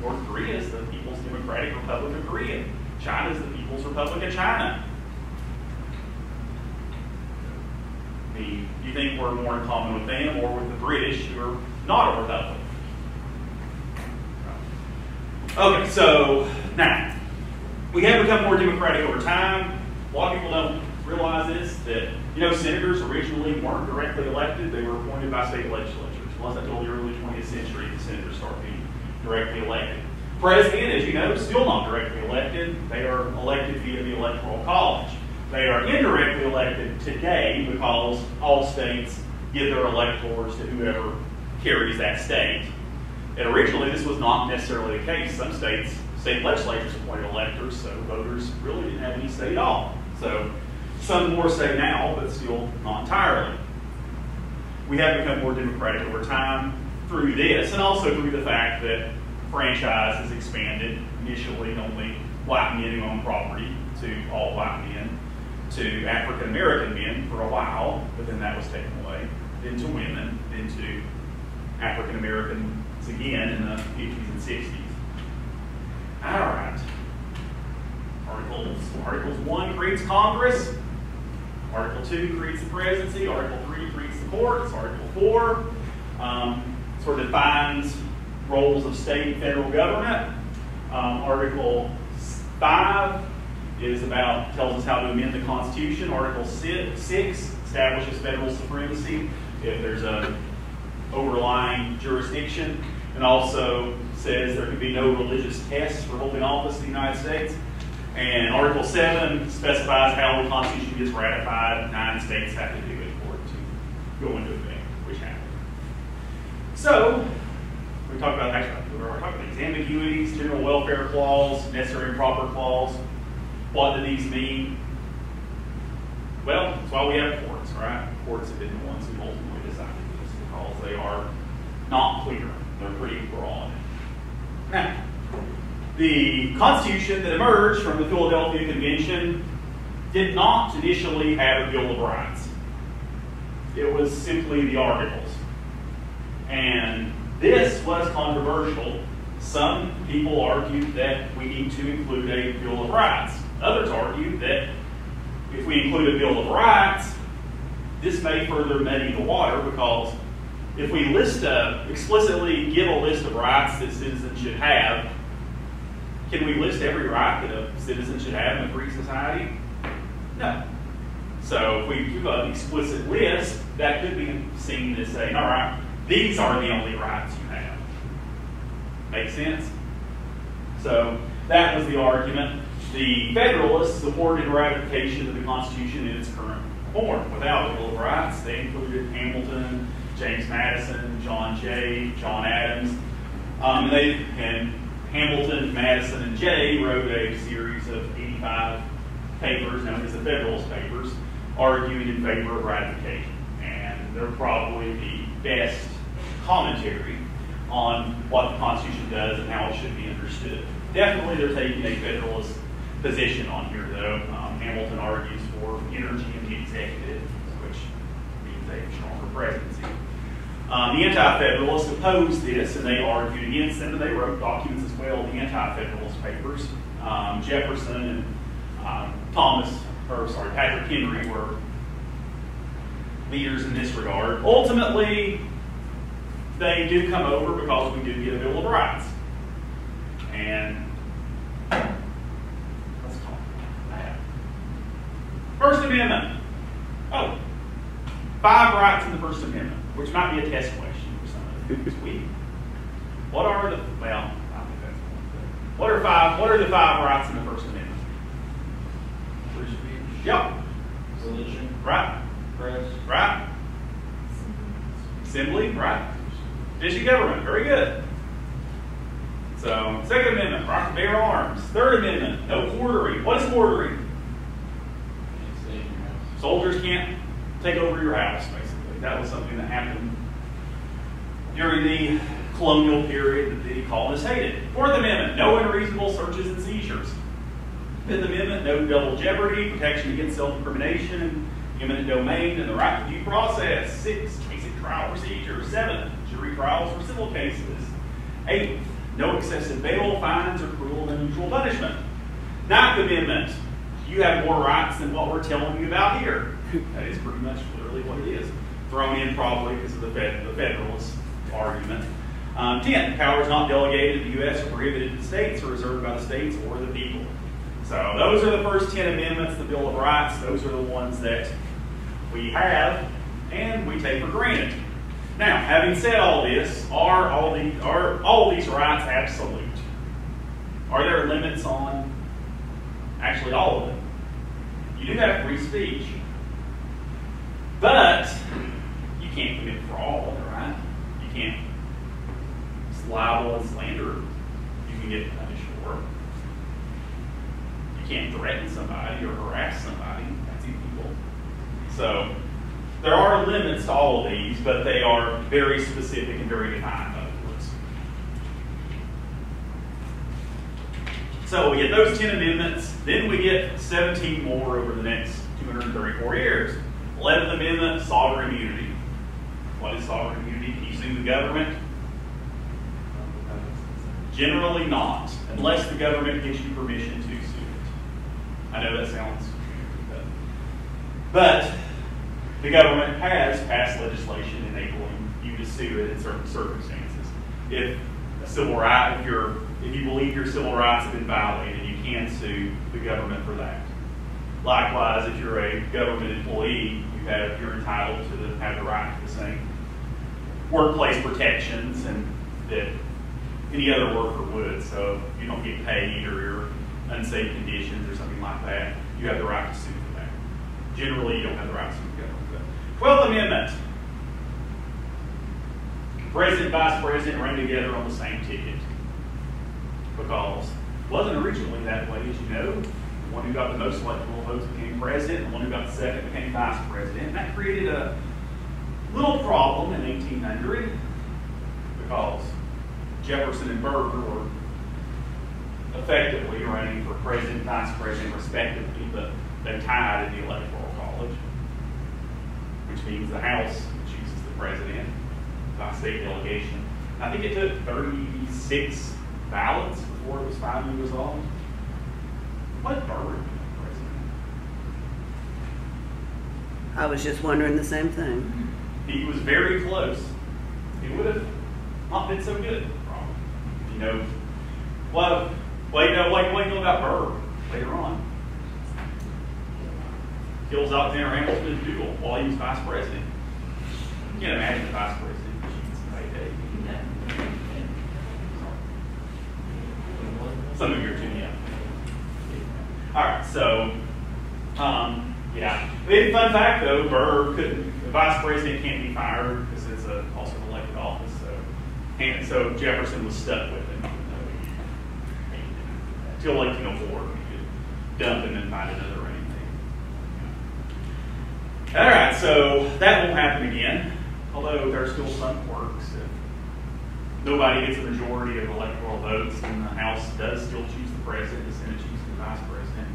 North Korea is the People's Democratic Republic of Korea. China is the People's Republic of China. The, you think we're more in common with them or with the British who are not a republic? Okay, so now we have become more democratic over time. A lot of people don't realize this that you know senators originally weren't directly elected; they were appointed by state legislatures. It wasn't until the early 20th century the senators started being directly elected. President, as you know, still not directly elected. They are elected via the Electoral College. They are indirectly elected today because all states give their electors to whoever carries that state. And originally, this was not necessarily the case. Some states, state legislatures appointed electors, so voters really didn't have any say at all. So some more say now, but still not entirely. We have become more democratic over time through this, and also through the fact that franchise has expanded. Initially, only white men who own property to all white men, to African American men for a while, but then that was taken away. Then to women, then to African Americans again in the 50s and 60s. All right. Articles. Articles 1 creates Congress. Article 2 creates the presidency. Article 3 creates the courts. Article 4 um, sort of defines roles of state and federal government. Um, Article 5 is about, tells us how to amend the Constitution. Article 6, 6 establishes federal supremacy if there's a overlying jurisdiction and also says there can be no religious tests for holding office in the United States. And Article 7 specifies how the Constitution gets ratified. Nine states have to do it for it to go into effect, which happened. So, we talked about actually, we talking about these ambiguities, general welfare clause, necessary and proper clause. What do these mean? Well, that's why we have courts, right? Courts have been the ones who ultimately because they are not clear. They're pretty broad. Now, the Constitution that emerged from the Philadelphia Convention did not initially have a Bill of Rights. It was simply the Articles. And this was controversial. Some people argued that we need to include a Bill of Rights. Others argued that if we include a Bill of Rights, this may further muddy the water because if we list a, explicitly give a list of rights that citizens should have, can we list every right that a citizen should have in a free society? No. So if we give an explicit list, that could be seen as saying, all right, these are the only rights you have. Make sense? So that was the argument. The Federalists supported ratification of the Constitution in its current form without the Bill of Rights. They included Hamilton, James Madison, John Jay, John Adams. Um, and, they, and Hamilton, Madison, and Jay wrote a series of 85 papers known as the Federalist Papers, arguing in favor of ratification. And they're probably the best commentary on what the Constitution does and how it should be understood. Definitely, they're taking a Federalist position on here, though. Um, Hamilton argues for energy in the executive, which means a stronger presidency. Um, the Anti-Federalists opposed this, and they argued against it, and they wrote documents as well, the Anti-Federalist papers. Um, Jefferson and um, Thomas, or sorry, Patrick Henry were leaders in this regard. Ultimately, they do come over because we do get a Bill of Rights. And let's talk about that. First Amendment. Oh, five rights in the First Amendment, which might be a test question for some of you this week. What are the, well, I think that's one. What are five, what are the five rights in the First Amendment? Free speech. Yep, Religion. right, Press. right. Assembly, right. District government, very good. So, Second Amendment, right to bear arms. Third Amendment, no quartering. What is quartering? Soldiers can't take over your house. That was something that happened during the colonial period that the colonists hated. Fourth Amendment, no unreasonable searches and seizures. Fifth Amendment, no double jeopardy, protection against self-incrimination, eminent domain, and the right to due process. Six, basic trial procedure. Seventh, jury trials for civil cases. Eighth, no excessive bail, fines, or cruel and unusual punishment. Ninth Amendment, you have more rights than what we're telling you about here. That is pretty much literally what it is. Thrown in probably because of the, fed, the Federalist argument. Um, tenth, powers not delegated to the U.S. or prohibited to the states are reserved by the states or the people. So those are the first ten amendments, the Bill of Rights. Those are the ones that we have and we take for granted. Now, having said all this, are all these are all these rights absolute? Are there limits on actually all of them? You do have free speech, but can't commit fraud, right? You can't libel and slander. You can get punished for. You can't threaten somebody or harass somebody. That's illegal. So there are limits to all of these, but they are very specific and very defined. So we get those 10 amendments, then we get 17 more over the next 234 years. 11th Amendment, sovereign immunity. What is sovereign immunity? You sue the government? Generally not, unless the government gives you permission to sue it. I know that sounds, but the government has passed legislation enabling you to sue it in certain circumstances. If a civil right, if you're, if you believe your civil rights have been violated, you can sue the government for that. Likewise, if you're a government employee, you have, you're entitled to the, have the right to the same workplace protections and that any other worker would. So if you don't get paid or you're unsafe conditions or something like that, you have the right to sue for that. Generally, you don't have the right to sue for that. Twelfth Amendment. President, vice president run together on the same ticket. Because it wasn't originally that way, as you know. The one who got the most electoral votes became president, the one who got the second became vice president. And that created a little problem in 1800 because Jefferson and Burr were effectively running for president, vice president, respectively, but they tied in the electoral college, which means the House chooses the president by state delegation. I think it took 36 ballots before it was finally resolved. What president? I was just wondering the same thing. He was very close. He would have not been so good, probably. You know, well, well, you know, like what you know about Burr later on. Kills out Alexander Hamilton duel while he was vice president. You can't imagine the vice president. Some of you are tuning in. All right, so, um, yeah. Fun fact though, Burr couldn't, vice president can't be fired because it's a, also an elected office. So, and so Jefferson was stuck with him. Until 1904, he could dump him and find another running mate. All right, so that won't happen again. Although there are still some quirks. If nobody gets a majority of electoral votes, and the House does still choose the president, the Senate chooses the vice president.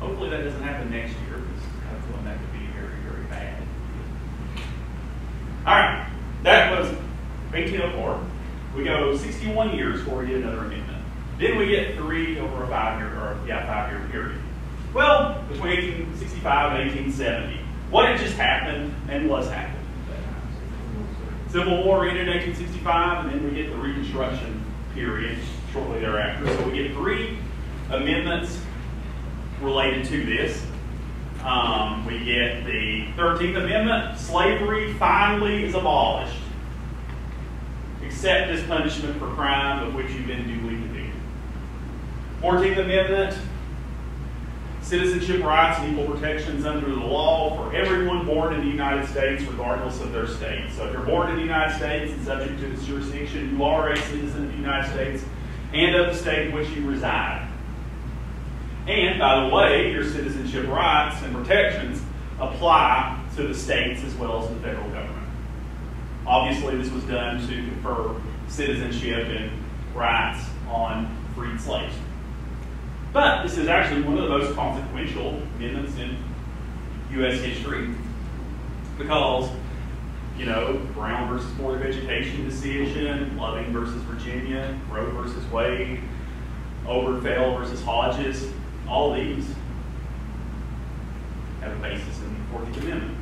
Hopefully that doesn't happen next year because I have a feeling that could be very, very bad. All right, that was 1804. We go 61 years before we get another amendment. Then we get three over a five-year, or yeah, five-year period. Well, between 1865 and 1870, what had just happened and was happening? Civil War ended in 1865, and then we get the Reconstruction period shortly thereafter. So we get three amendments related to this. Um, we get the 13th Amendment, slavery finally is abolished. except as punishment for crime of which you've been duly convicted. Fourteenth Amendment, citizenship rights and equal protections under the law for everyone born in the United States, regardless of their state. So if you're born in the United States and subject to this jurisdiction, you are a citizen of the United States and of the state in which you reside. And by the way, your citizenship rights and protections apply to the states as well as the federal government. Obviously, this was done to confer citizenship and rights on freed slaves. But this is actually one of the most consequential amendments in U.S. history because, you know, Brown versus Board of Education decision, Loving versus Virginia, Roe versus Wade, Obergefell versus Hodges, all these have a basis in the 14th Amendment.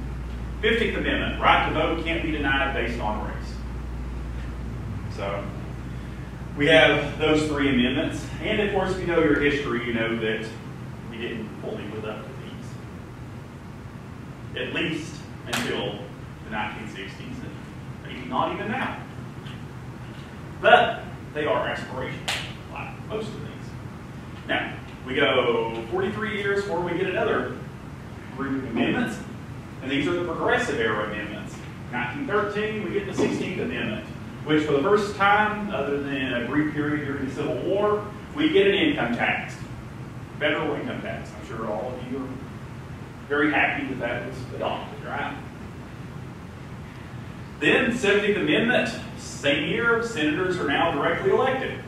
15th Amendment, right to vote can't be denied based on race. So, we have those three amendments. And of course, if you know your history, you know that we didn't fully live up to these. At least until the 1960s, and maybe not even now. But they are aspirational, like most of these. Now, we go 43 years before we get another group of amendments, and these are the progressive era amendments. 1913, we get the 16th Amendment, which for the first time, other than a brief period during the Civil War, we get an income tax, federal income tax. I'm sure all of you are very happy that that was adopted, right? Then, 17th Amendment, same year, senators are now directly elected.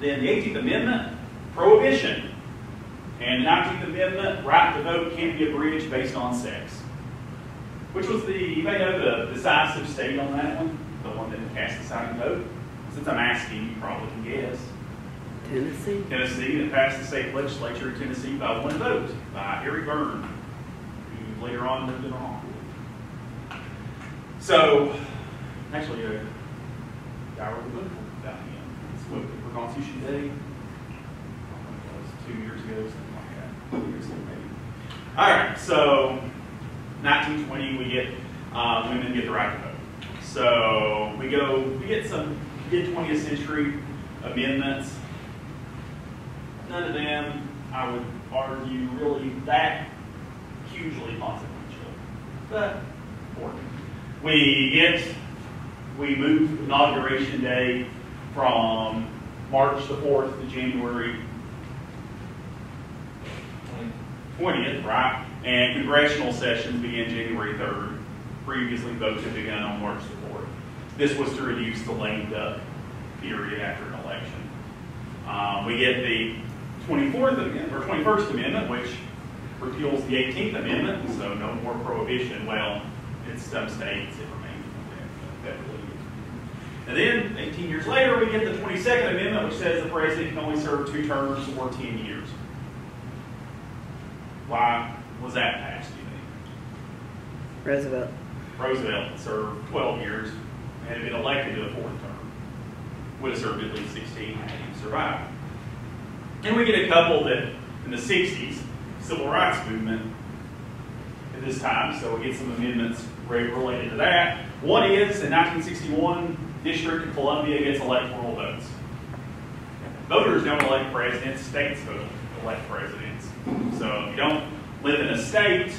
Then the 18th Amendment, prohibition. And the 19th Amendment, right to vote can't be abridged based on sex. Which was the, you may know the decisive state on that one, the one that cast the deciding vote. Since I'm asking, you probably can guess. Tennessee. Tennessee that passed the state legislature in Tennessee by one vote by Harry Burn, who later on lived in Omaha. So, actually, a guy wrote a book about him. It's what for Constitution Day. I don't know, it was two years ago, something like that. Years ago, maybe. All right, so 1920, we get uh, women get the right to vote. So we go, we get some mid 20th century amendments none of them, I would argue, really that hugely consequential, but important. We get, we move inauguration day from March the 4th to January 20th, right? And congressional sessions begin January 3rd. Previously, votes had begun on March the 4th. This was to reduce the lame duck period after an election. Um, we get the 24th Amendment, or 21st Amendment, which repeals the 18th Amendment, so no more prohibition. Well, in some states it remains federally. And then, 18 years later, we get the 22nd Amendment, which says the president can only serve two terms or 10 years. Why was that passed, do you think? Roosevelt. Roosevelt served 12 years and had been elected to a fourth term. Would have served at least 16 had he survived. And we get a couple that in the 60s, civil rights movement at this time, so we get some amendments related to that. One is in 1961, District of Columbia gets electoral votes. Voters don't elect presidents, states vote elect presidents. So if you don't live in a state,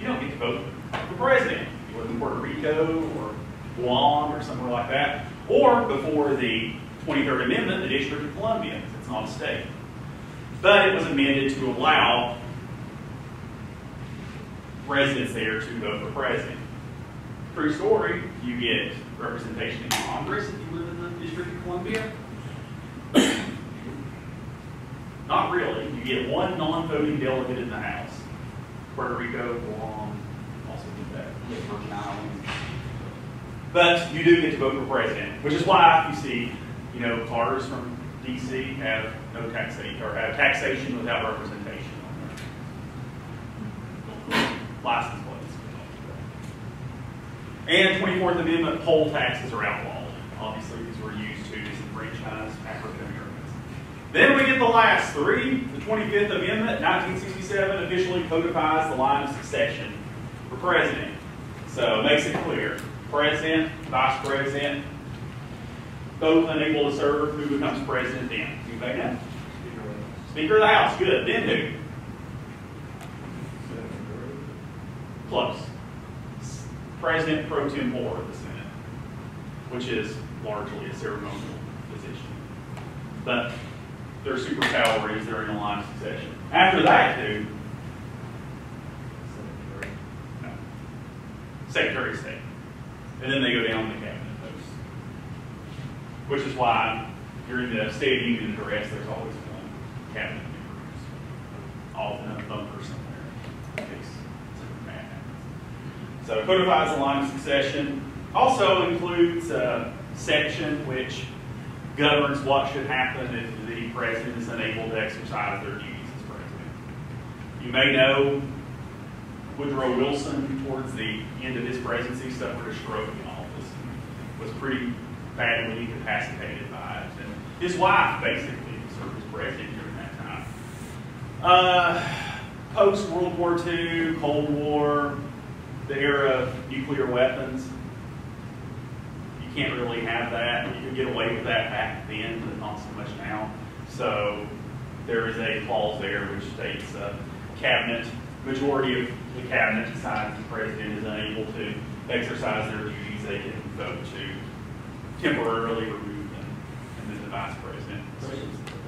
you don't get to vote for president. You live in Puerto Rico or Guam or somewhere like that. Or before the 23rd Amendment, the District of Columbia, it's not a state. But it was amended to allow residents there to vote for president. True story, you get representation in Congress if you live in the District of Columbia. Not really. You get one non-voting delegate in the House. Puerto Rico, Guam, also get that, get Virgin Islands. But you do get to vote for president, which is why you see, you know, cars from DC have no taxation, or have taxation without representation on their license plates. And 24th Amendment poll taxes are outlawed. Obviously, these were used to disenfranchise African. Then we get the last three. The 25th Amendment, 1967, officially codifies the line of succession for president. So it makes it clear. President, vice president, both unable to serve, who becomes president then? Anybody know? Speaker of the House, good. Then who? Close. President pro tempore of the Senate, which is largely a ceremonial position. But they're super salaries, they're in a line of succession. After that? No. Secretary of State. And then they go down the cabinet post. Which is why during the State of Union address, there's always one cabinet member who's often a bumper somewhere in case something bad happens. So codifies the line of succession. Also includes a section which governs what should happen if the president is unable to exercise their duties as president. You may know Woodrow Wilson, towards the end of his presidency, suffered a stroke in office. Was pretty badly incapacitated by it. And his wife basically served as president during that time. Uh, Post World War II, Cold War, the era of nuclear weapons. You can't really have that. You could get away with that back then, but not so much now. So there is a clause there which states uh, cabinet, majority of the cabinet decides the president is unable to exercise their duties, they can vote to temporarily remove them, and then the vice president. The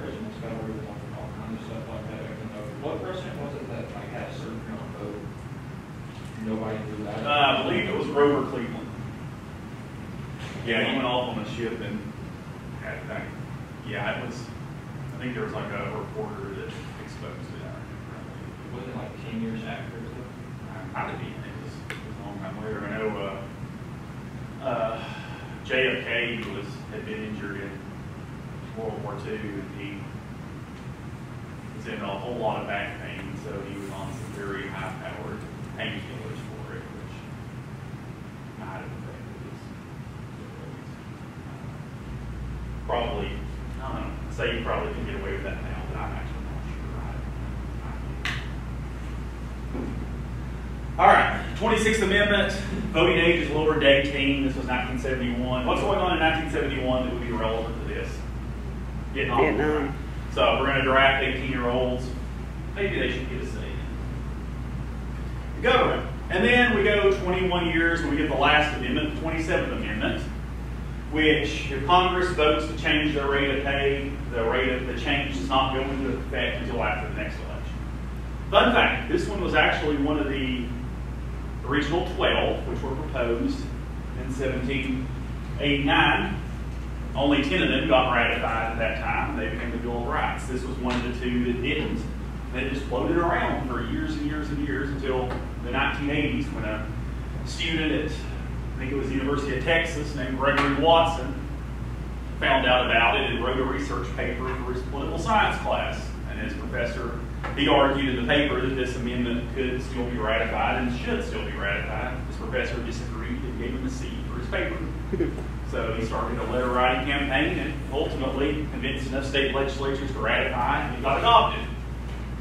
president's got over all kinds of stuff like that. I can know. What president was it that like had a certain amount of vote? Nobody knew that. Uh, I believe it was Grover Cleveland. Yeah, he went off on a ship and had that. Yeah, it was, think there was like a reporter that exposed it. Was it like ten years after? or something? How did it was, it was a long time later. I know, uh, uh, JFK was, had been injured in World War II and he was in a whole lot of back pain, so he was on some very high-powered painkillers for it, which might have affected his abilities. Probably, Say you probably can get away with that now, but I'm actually not sure. All right, 26th Amendment, voting age is lowered to 18. This was 1971. What's going on in 1971 that would be relevant to this? Vietnam. Vietnam. So we're going to draft 18-year-olds. Maybe they should get a say. The government. And then we go 21 years and we get the last amendment, the 27th Amendment, which if Congress votes to change their rate of pay, the rate of the change does not go into effect until after the next election. Fun fact, this one was actually one of the original 12, which were proposed in 1789. Only 10 of them got ratified at that time. They became the Bill of Rights. This was one of the two that didn't. They just floated around for years and years and years until the 1980s when a student at, think it was the University of Texas, named Gregory Watson, found out about it and wrote a research paper for his political science class. And his professor, he argued in the paper that this amendment could still be ratified and should still be ratified. His professor disagreed and gave him a C for his paper. So he started a letter writing campaign and ultimately convinced enough state legislatures to ratify and it got adopted.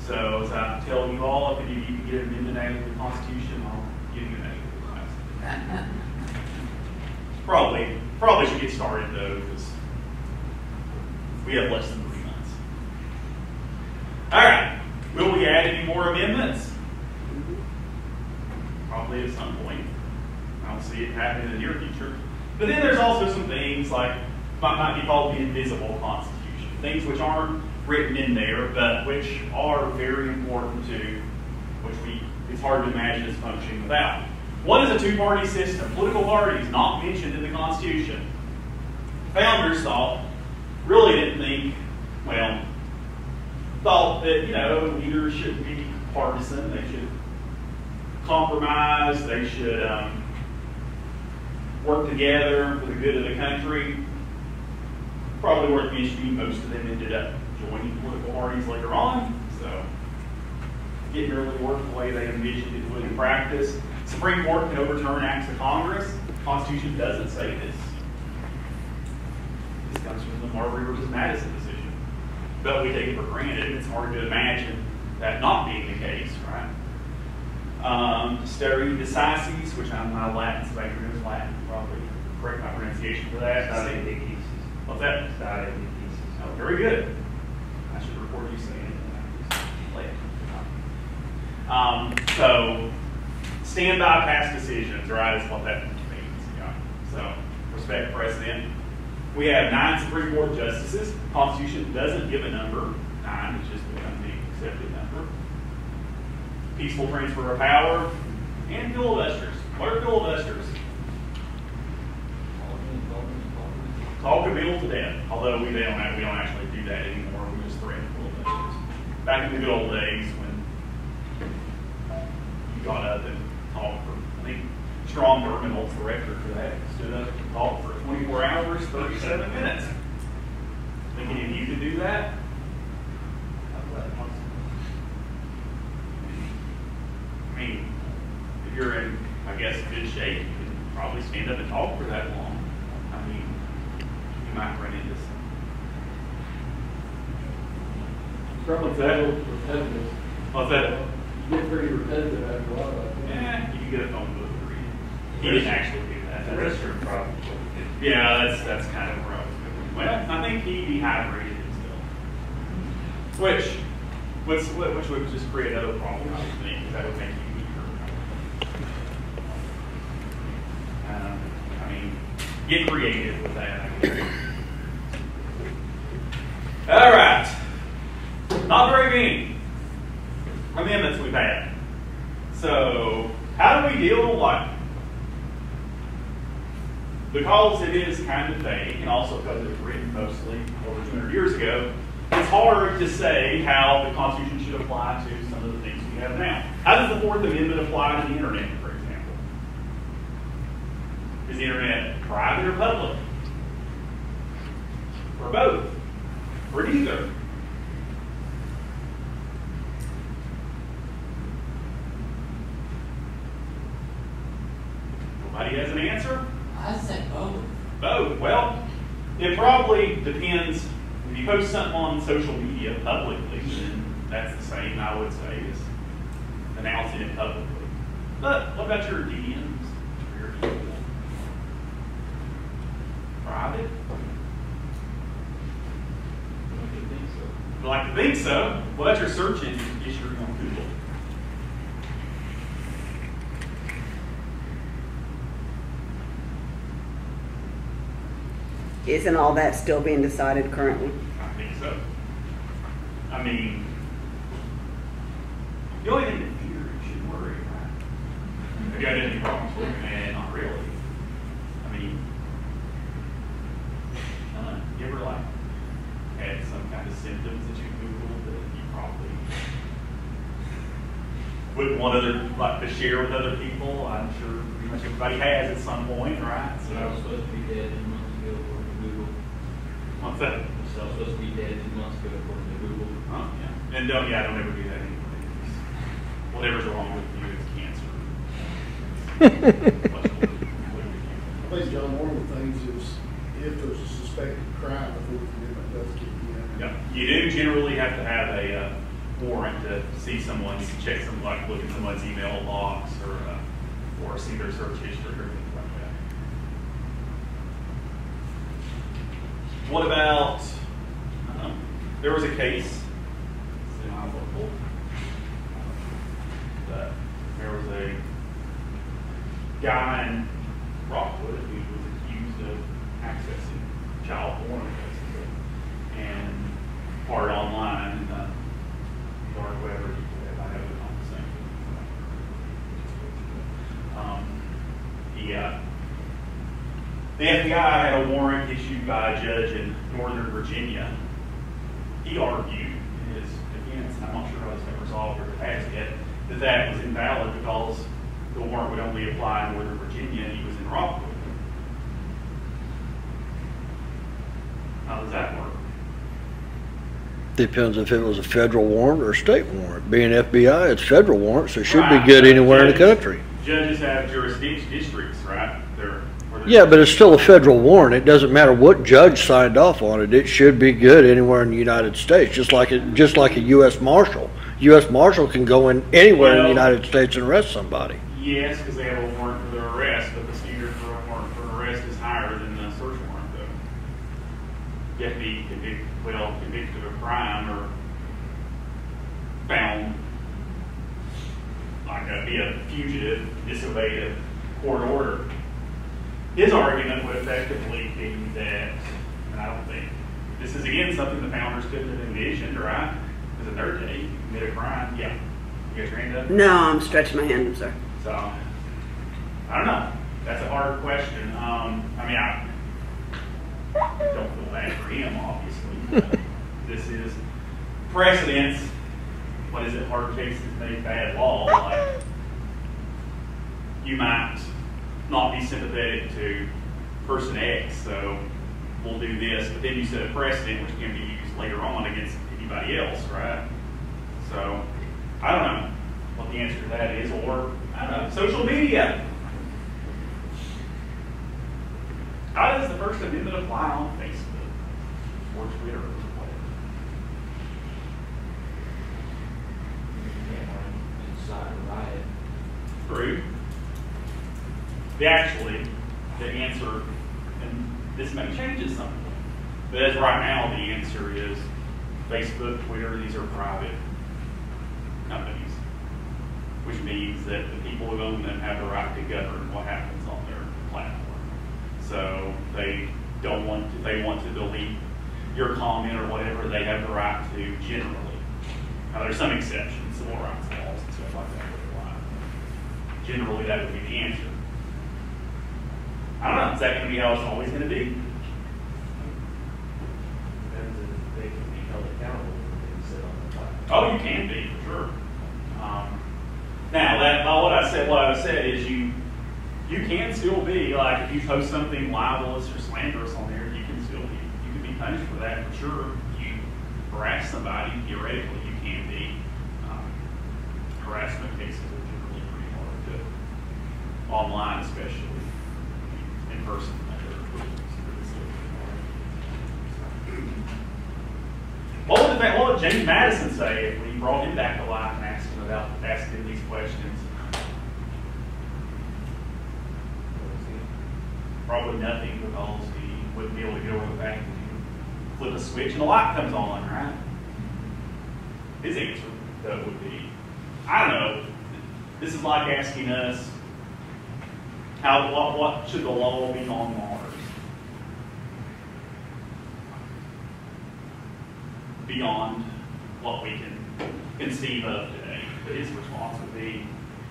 So as I tell you all, if any of you can get an amendment out of the Constitution, I'll give you an A class. Probably, probably should get started though, because we have less than three months. All right, will we add any more amendments? Probably at some point. I don't see it happening in the near future. But then there's also some things like, might, might be called the invisible constitution, things which aren't written in there, but which are very important to, which we, it's hard to imagine it's functioning without. One is a two-party system. Political parties not mentioned in the Constitution. Founders thought, really didn't think, well, thought that, you know, leaders shouldn't be partisan. They should compromise. They should um, work together for the good of the country. Probably worth mentioning, most of them ended up joining political parties later on. So didn't really work the way they envisioned it would in practice. Supreme Court can overturn acts of Congress. The Constitution doesn't say this. This comes from the Marbury versus Madison decision. But we take it for granted, and it's hard to imagine that not being the case, right? Um, stare decisis, which I'm not Latin, so I pronounce Latin, probably correct my pronunciation for that. Stare decisis. What's that? Empty pieces. Oh, very good. I should record you saying it. Play it. Um, so, standby past decisions, right, is what that means. Yeah. So, respect precedent. We have nine Supreme Court justices. Constitution doesn't give a number. Nine is just the accepted number. Peaceful transfer of power and filibusters. What are filibusters? Talk a bill to death, although we don't, have- we don't actually do that anymore, we just threaten filibusters. Back in the good old days when you got up and for, I think, Strom Thurmond holds the record for that, stood up and talked for twenty-four hours, thirty-seven minutes. Think any of you could do that? I mean, if you're in, I guess, good shape, you can probably stand up and talk for that long. I mean, you might run into some. Probably What's that? Oh, What's that? Get pretty repetitive after a while. Yeah, you can get a phone book to read. He didn't actually do that. The restroom problem. Yeah, that's, that's kind of where I was going. Well, I think he dehydrated himself. Which, which, which would just create another problem, I would think, because that would make you weaker. Um, I mean, get creative with that, I guess. All right. Not very many amendments we've had. So, how do we deal with what? Because it is kind of vague, and also because it was written mostly over 200 years ago, it's hard to say how the Constitution should apply to some of the things we have now. How does the Fourth Amendment apply to the Internet, for example? Is the Internet private or public? Or both? Or neither? Nobody has an answer? I say both. Both. Well, it probably depends. If you post something on social media publicly, then that's the same, I would say, as announcing it publicly. But what about your DMs? Your? Private? I don't think so. Would like to think so. Well, that's your search engine history on Google. Isn't all that still being decided currently? I think so. I mean, the only thing that fear you should worry about. Have you had any problems with it? Man, not really. I mean, I you ever like had some kind of symptoms that you Googled that you probably wouldn't want other, like to share with other people? I'm sure pretty much everybody has at some point, right? So I was So, supposed to be dead two months ago according to Google. What's that? So I was supposed to be dead two months ago according to Google. Oh, yeah. And don't, yeah, don't ever do that anyway. Whatever's wrong with you is cancer. I think, John, one of the things is if there's a suspected crime, the Fourth Amendment does kick in. Yeah, you do generally have to have a uh, warrant to see someone's, check some, like, look at someone's email logs or, uh, or see their search history or things like that. What about, um, there was a case, it's in my local, that there was a guy in Rockwood who was accused of accessing child porn, basically, and part online in the dark web or. I the same. Um, he, uh, the FBI had a warrant issued by a judge in Northern Virginia. He argued in his defense, and I'm not sure how it's been resolved or has yet, that that was invalid because the warrant would only apply in Northern Virginia and he was in Rockwood. How does that work? Depends if it was a federal warrant or a state warrant. Being FBI, it's federal warrant, so it should be good anywhere in the country. Judges have jurisdiction districts, right? They're, where they're- Yeah, but it's still a federal warrant. It doesn't matter what judge signed off on it. It should be good anywhere in the United States, just like it, just like a U.S. Marshal. U.S. Marshal can go in anywhere in the Well- United States and arrest somebody. Yes, because they have a warrant for their arrest, but the standard for a warrant for arrest is higher than the search warrant, though. You have to be convicted, well, convicted of a crime or found like a, be a fugitive, disobeyed a court order. His argument would effectively be that, and I don't think, this is again something the founders couldn't have envisioned, right? Because in their day, you commit a crime, yeah. You guys your hand up? No, I'm stretching my hand, sir. So, I don't know. That's a hard question. Um, I mean, I don't feel bad for him, obviously. this is precedence. What is it? Hard cases make bad law. Like, you might not be sympathetic to person X, so we'll do this, but then you set a precedent which can be used later on against anybody else, right? So, I don't know what the answer to that is, or, I don't know, social media. How does the First Amendment apply on Facebook or Twitter or whatever? Can't run inside a riot. True. The actually, the answer, and this may change at some point, but as right now, the answer is Facebook, Twitter, these are private companies, which means that the people who own them have the right to govern what happens on their platform. So they don't want, if they want to delete your comment or whatever, they have the right to generally. Now, there's some exceptions, civil rights laws and stuff like that. Generally, that would be the answer. I don't know, is that gonna be how it's always gonna be? Depends if they can be held accountable for things said on the platform. Oh, you can be, for sure. Um, Now, that, what I said, what I said is you, you can still be, like, if you post something libelous or slanderous on there, you can still be, you can be punished for that, for sure. You harass somebody, theoretically, you can be. Um, Harassment cases are generally pretty hard to, online especially, person. What would, what would James Madison say if we brought him back to life and asked him about asking these questions? Probably nothing because he wouldn't be able to get over the fact that you flip a switch and the light comes on, right? His answer though would be, I don't know. This is like asking us how what, what should the law be on Mars? beyond what we can conceive of today. But his response would be,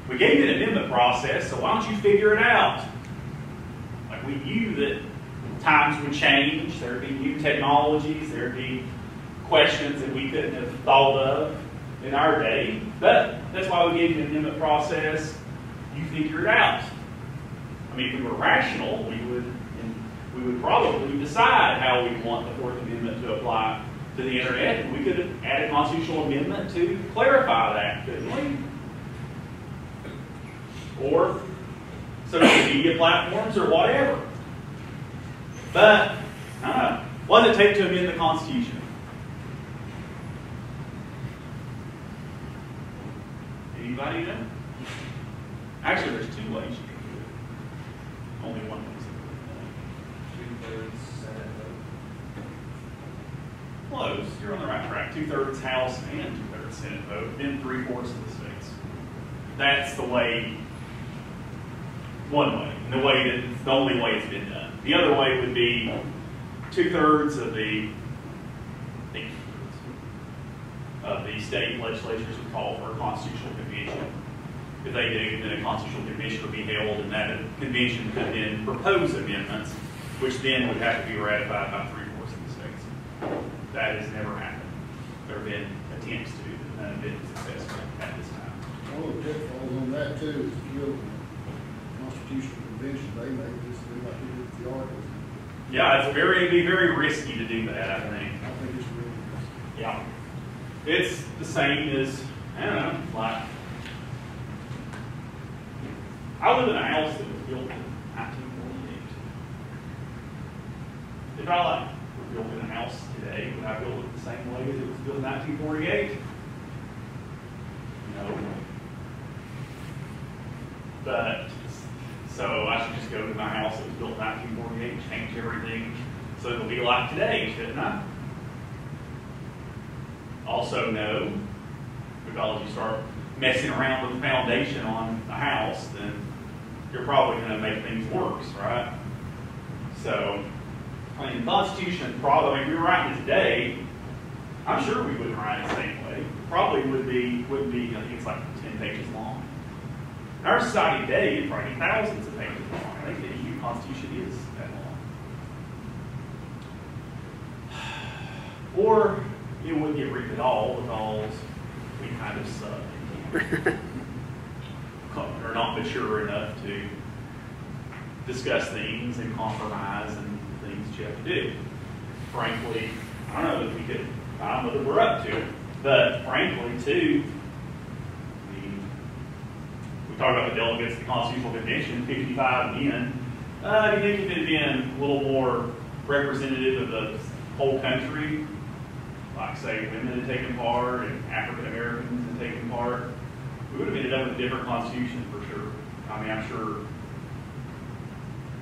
we gave you an amendment process, so why don't you figure it out? Like we knew that times would change, there'd be new technologies, there'd be questions that we couldn't have thought of in our day. But that's why we gave you an amendment process. You figure it out. I mean, if we were rational, we would we would probably decide how we want the Fourth Amendment to apply to the internet. And we could add a constitutional amendment to clarify that, couldn't we? Or social media platforms or whatever. But, I don't know. What does it take to amend the Constitution? Anybody know? Actually, there's two ways you can do it. Only one way. Two-thirds Senate vote. Close. You're on the right track. Two thirds House and two thirds Senate vote, then three fourths of the states. That's the way, one way, and the way that, the only way it's been done. The other way would be two thirds of the, of the state legislatures would call for a constitutional convention. If they do, then a constitutional convention would be held, and that convention could then propose amendments, which then would have to be ratified by three fourths of the states. That has never happened. There have been attempts to, but none have been successful at this time. One of the pitfalls on that too is if you go to the constitutional convention, they may just do like they did with the articles. Yeah, it's very, it'd be very risky to do that, I think. I think it's really, Yeah. It's the same as, I don't know, like, I live in a house that was built in nineteen forty-eight. If I like, were built in a house today, would I build it the same way as it was built in nineteen forty-eight? No. But, so I should just go to my house that was built in nineteen forty-eight, change everything So it'll be like today, shouldn't I? Also no, because you start messing around with the foundation on a house, then you're probably gonna make things worse, right? So, I mean, the Constitution probably, if we were writing it today, I'm sure we wouldn't write it the same way. Probably would be, would be, I think it's like ten pages long. In our society today, it's probably thousands of pages long. I think the EU Constitution is that long. Or it wouldn't get written at all because we kind of suck. Are not mature enough to discuss things and compromise and things that you have to do. Frankly, I don't know if we could, I don't know that we're up to it, but frankly, too, we talk about the delegates to the Constitutional Convention, 55 men. Uh, do you think if it had been a little more representative of the whole country, like say women had taken part and African Americans had taken part, we would have ended up with a different constitution for sure. I mean, I'm sure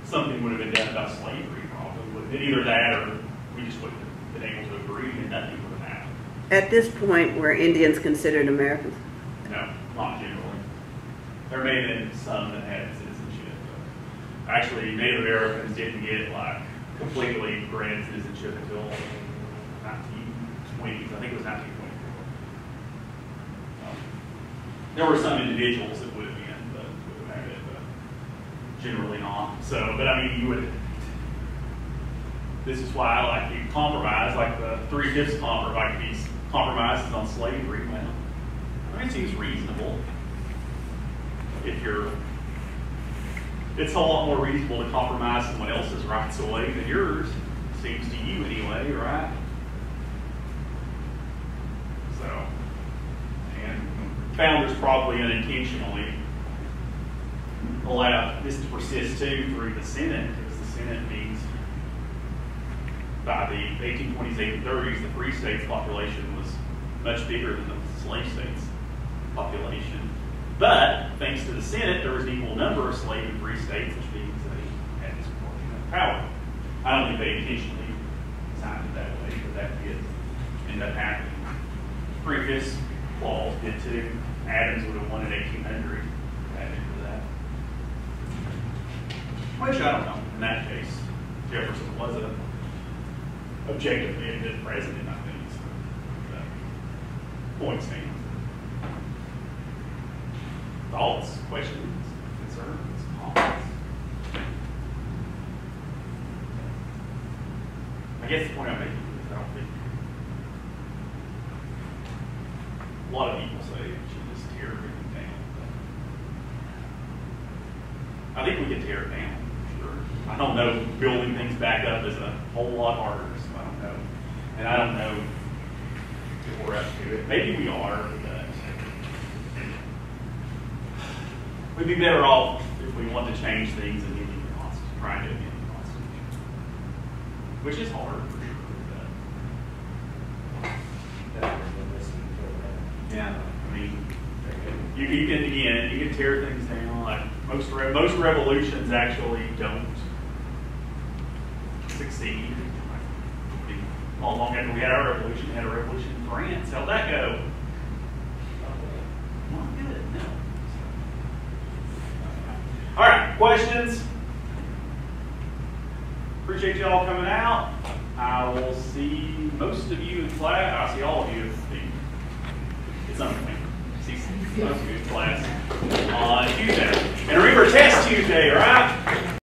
something would have been done about slavery probably. Would have been either that or we just wouldn't have been able to agree and nothing would have happened. At this point, were Indians considered Americans? No, not generally. There may have been some that had citizenship. but Actually, Native Americans didn't get like completely granted citizenship until 1920s. I think it was 1924. Um, There were some individuals that would have been, but but generally not. So, but I mean, you would. This is why I like the compromise, like the three fifths compromise, like these compromises on slavery. Well, I mean, it seems reasonable. If you're, it's a lot more reasonable to compromise someone else's rights away than yours, seems to you anyway, right? So, and founders probably unintentionally allowed this to persist too through the Senate, because the Senate means by the 1820s, 1830s, the free states population was much bigger than the slave states population. But thanks to the Senate, there was an equal number of slave and free states, which means they had disproportionate power. I don't think they intentionally designed it that way, but that did end up happening. Previous clause did too. Adams would have won in 1800 added to that. Which I don't know. In that case, Jefferson was a objectively a good president, I think. So, uh, but point stands. Thoughts, questions, concerns, comments? I guess the point I'm making is I don't think a lot of people say it should just tear everything down. but I think we can tear it down, sure. I don't know, building things back up is a whole lot harder, so I don't know. And I don't know if we're up to it. Maybe we are, but we'd be better off if we want to change things and amend the Constitution, trying to amend the Constitution. Which is hard, for sure. Yeah, I mean, you, you can, again, you can tear things down, like, most, re- most revolutions actually don't succeed. Not long after we had our revolution, we had a revolution in France, how'd that go? Not good, no. All right, questions? Appreciate y'all coming out. I will see most of you in class, I'll see all of you it's not that was a good class on uh, Tuesday. And remember, test Tuesday, right?